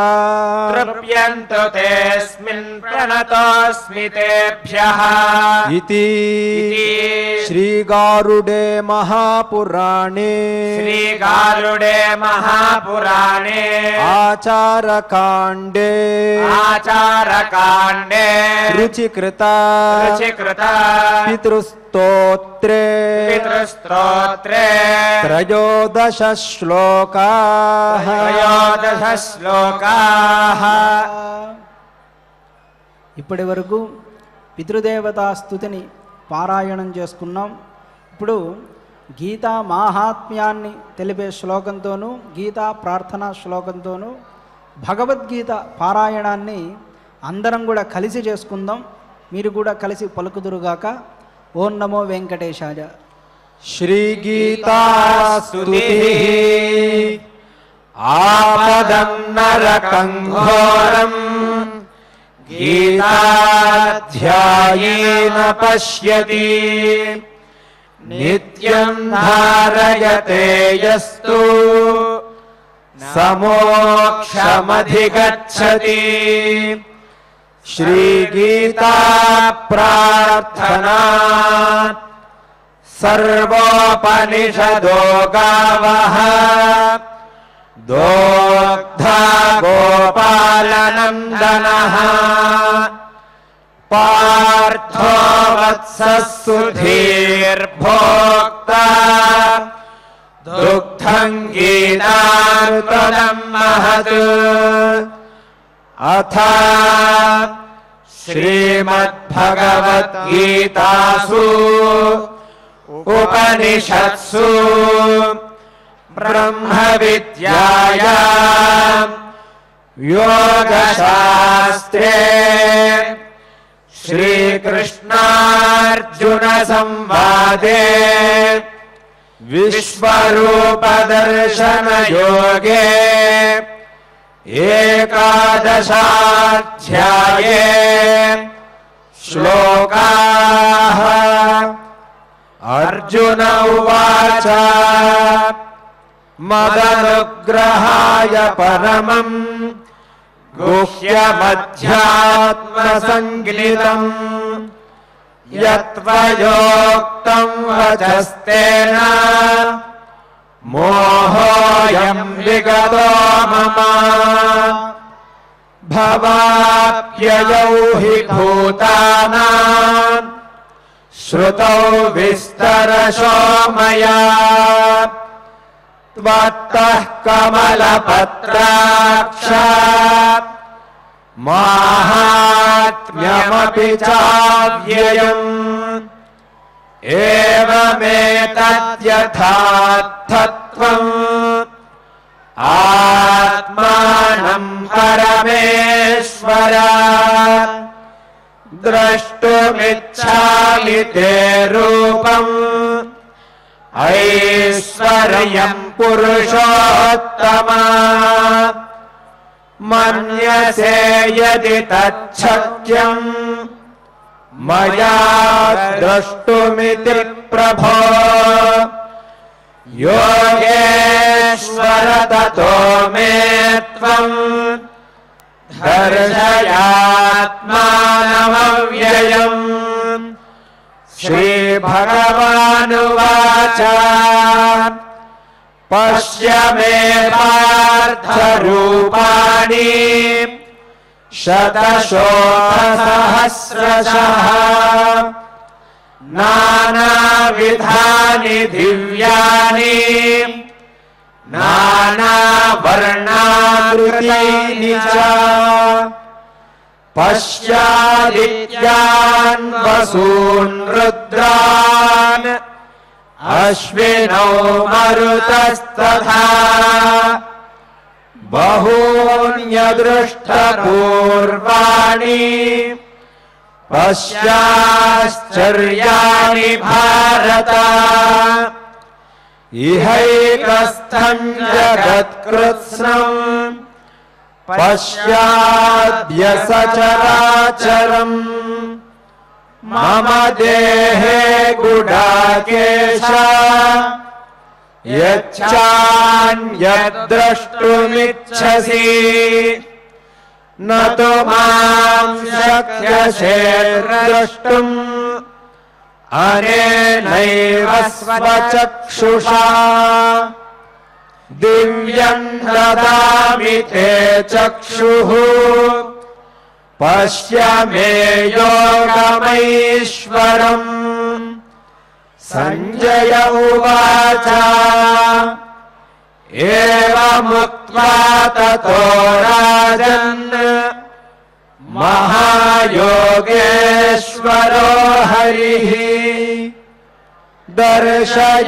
तृप्यन्तु तेऽस्मिन् प्रणतोऽस्मि तेभ्यः। इति इति श्रीगारुडे महापुराणे। श्रीगारुडे महापुराणे। आचारकाण्डे। आचारकाण्डे। रुचिकृता। रुचिकृता। पितृस्तोत्रे पितृस्तोत्रे त्रयोदश श्लोकाः त्रयोदश శ్లోకాः ఇప్పటి వరకు పితృదేవతా స్థుతిని పారాయణం చేసుకున్నాం ఇప్పుడు గీతా మాహాత్మ్యాన్ని తెలిపే శ్లోకంతోనూ గీతా ప్రార్థనా శ్లోకంతోనూ భగవద్గీత పారాయణాన్ని అందరం కూడా కలిసి చేసుకుందాం మీరు కూడా కలిసి పలుకుదురుగాక. ఓం నమో వెంకటేశాయ. శ్రీ గీతా గీతాధ్యాయన పశ్యతి. నిత్యం ధారయతే సమోక్షమధిగచ్చతి श्रीगीता प्रार्थना सर्वोपनिषदो गावः दोग्धा गोपालनन्दनः पार्थो वत्सः सुधीर्भोक्ता दुग्धम् गीतानुपदम् महत् अथ श्रीमद्भगवद्गीतासु उपनिषत्सु ब्रह्मविद्याया योगशास्त्रे श्रीकृष्णार्जुनसंवादे विश्वरूपदर्शनयोगे एकादशाध्याये श्लोकाः। अर्जुन उवाच मदनुग्रहाय परमम् गुह्यमध्यात्मसङ्गीतम् यत्त्वयोक्तम् वचस्तेन मोहोऽयम् विगतो मम भवाप्ययौ हि भूतानाम्। श्रुतौ विस्तरशो मया त्वत्तः कमलपत्राक्ष। माहात्म्यमपि चाव्ययम् एवमेतद्यथार्थत्वम् आत्मानम् परमेश्वर। द्रष्टुमिच्छामि ते रूपम्। ऐश्वर्यम् पुरुषोत्तमा। मन्यसे यदि तच्छक्यम् मया द्रष्टुमिति प्रभो। योगेश्वर ततो मे त्वम् दर्शयात्मानमव्ययम्। श्रीभगवानुवाच। पश्य मे पार्थरूपाणि। शतशोथसहस्रशः नानाविधानि दिव्यानि नानावर्णाकृतीनि च। पश्यादित्यान् वसून् रुद्रान् अश्विनौ मरुतस्तथा बहून्यदृष्टपूर्वाणि पश्याश्चर्याणि भारत। इहैकस्थम् जगत्कृत्स्नम् पश्याद्य सचराचरम् मम देहे गुडाकेश यच्चान्यद्द्रष्टुमिच्छसि न तु माम् शक्यसे द्रष्टुम् अनेनैव स्वचक्षुषा। दिव्यम् ददामि ते चक्षुः। पश्य मे योगमैश्वरम्। सञ्जय उवाच। एवमुक्त्वा ततो राजन् महायोगेश्वरो हरिः दर्शयामास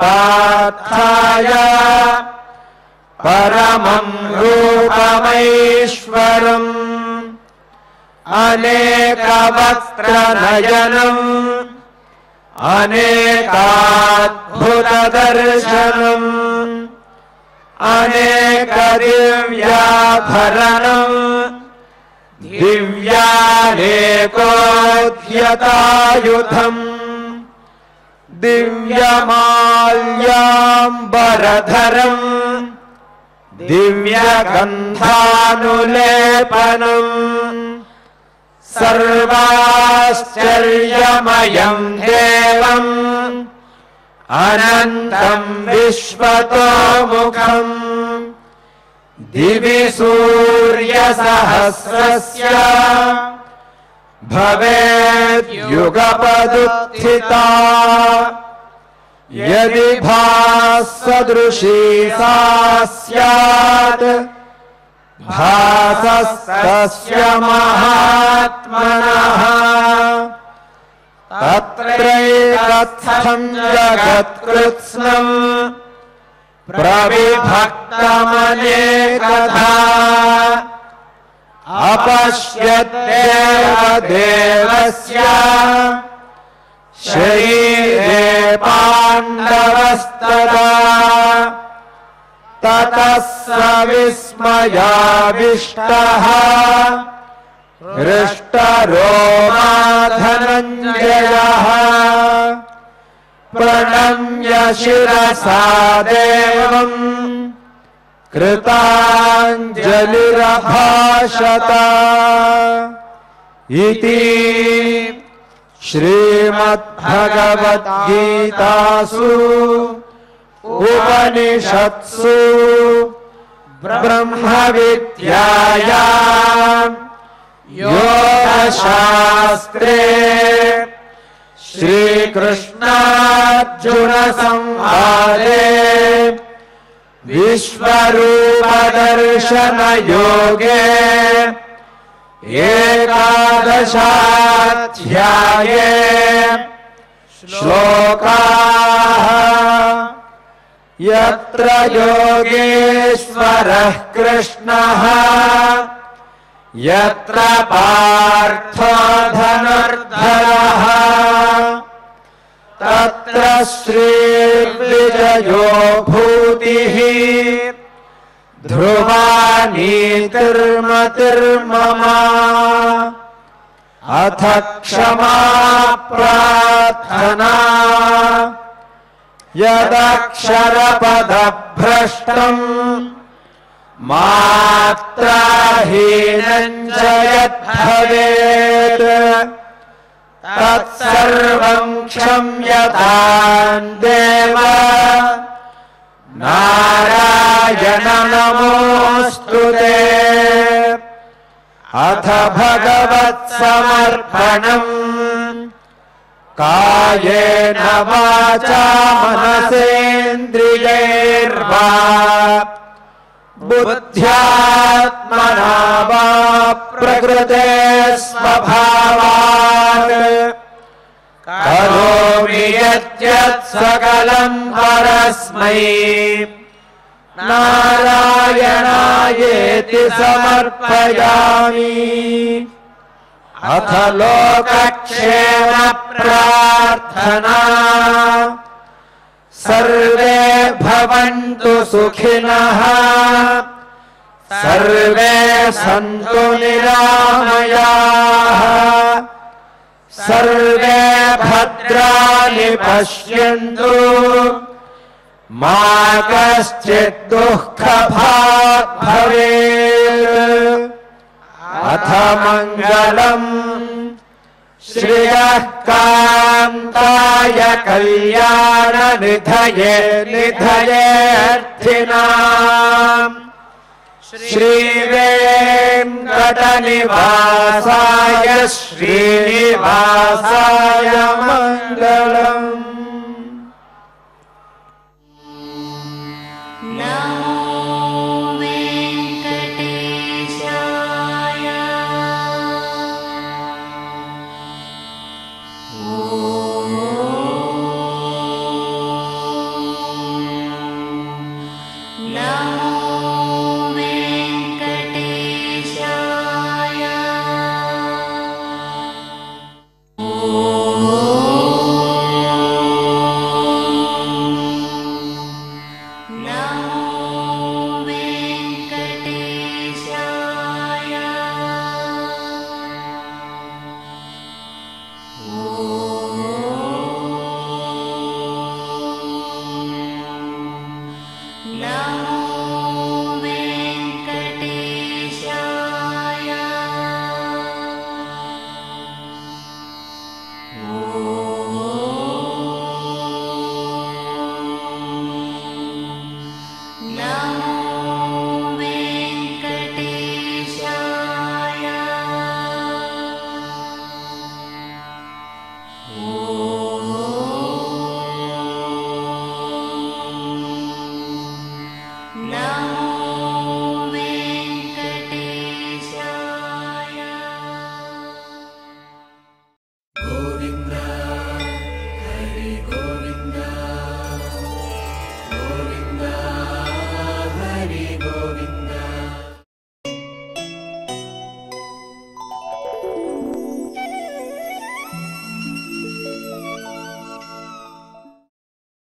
पार्थाय परमं रूपमैश्वरम् अनेकवक्त्रनयनम् अनेकाद्भुतदर्शनम् अनेकदिव्याभरणम् दिव्यानेकोद्यतायुधम् दिव्यमाल्याम्बरधरम् दिव्यगन्धानुलेपनम् सर्वाश्चर्यमयम् देवम् अनन्तम् विश्वतोमुखम् दिवि सूर्यसहस्रस्य भवेद्युगपदुत्थिता यदि भासदृशी सा स्यात् भासस्तस्य महात्मनः। तत्रैकत्थम् जगत्कृत्स्नम् प्रविभक्तमनेकधा। अपश्यद्देव देवस्य शरीरे पाण्डवस्तदा। ततः स विस्मयाविष्टः हृष्टरोमाधनञ्जयः। प्रणम्य शिरसा देवम् कृताञ्जलिरभाषत। इति श्रीमद्भगवद्गीतासु उपनिषत्सु ब्रह्मविद्यायाम् योगशास्त्रे श्रीकृष्णार्जुनसंवादे विश्वरूपदर्शनयोगे एकादशाध्याये श्लोकाः यत्र योगेश्वरः कृष्णः। यत्र पार्थो धनुर्धरः तत्र श्रीर्विजयो भूतिः ध्रुवा नीतिर्मतिर्मम अथ क्षमा प्रार्थना। यदक्षरपदभ्रष्टम् मात्राहीनम् च यद्भवेत् तत्सर्वम् क्षम्यताम् देव। नारायण नमोऽस्तु ते। अथ भगवत्समर्पणम् कायेन वाचा मनसेन्द्रियैर्वा बुद्ध्यात्मना वा प्रकृते स्वभावात्। करोमि यद्यत् सकलम् परस्मै। नारायणायेति समर्पयामि। अथ लोकक्षेम प्रार्थना सर्वे भवन्तु सुखिनः। सर्वे सन्तु निरामयाः। सर्वे भद्राणि पश्यन्तु। मा कश्चित् दुःखभाग् भवेत्। अथ मङ्गलम् श्रियः कान्ताय कल्याणनिधये निधयेऽर्थिनाम् श्रीवेङ्कटनिवासाय श्रीनिवासाय मङ्गलम्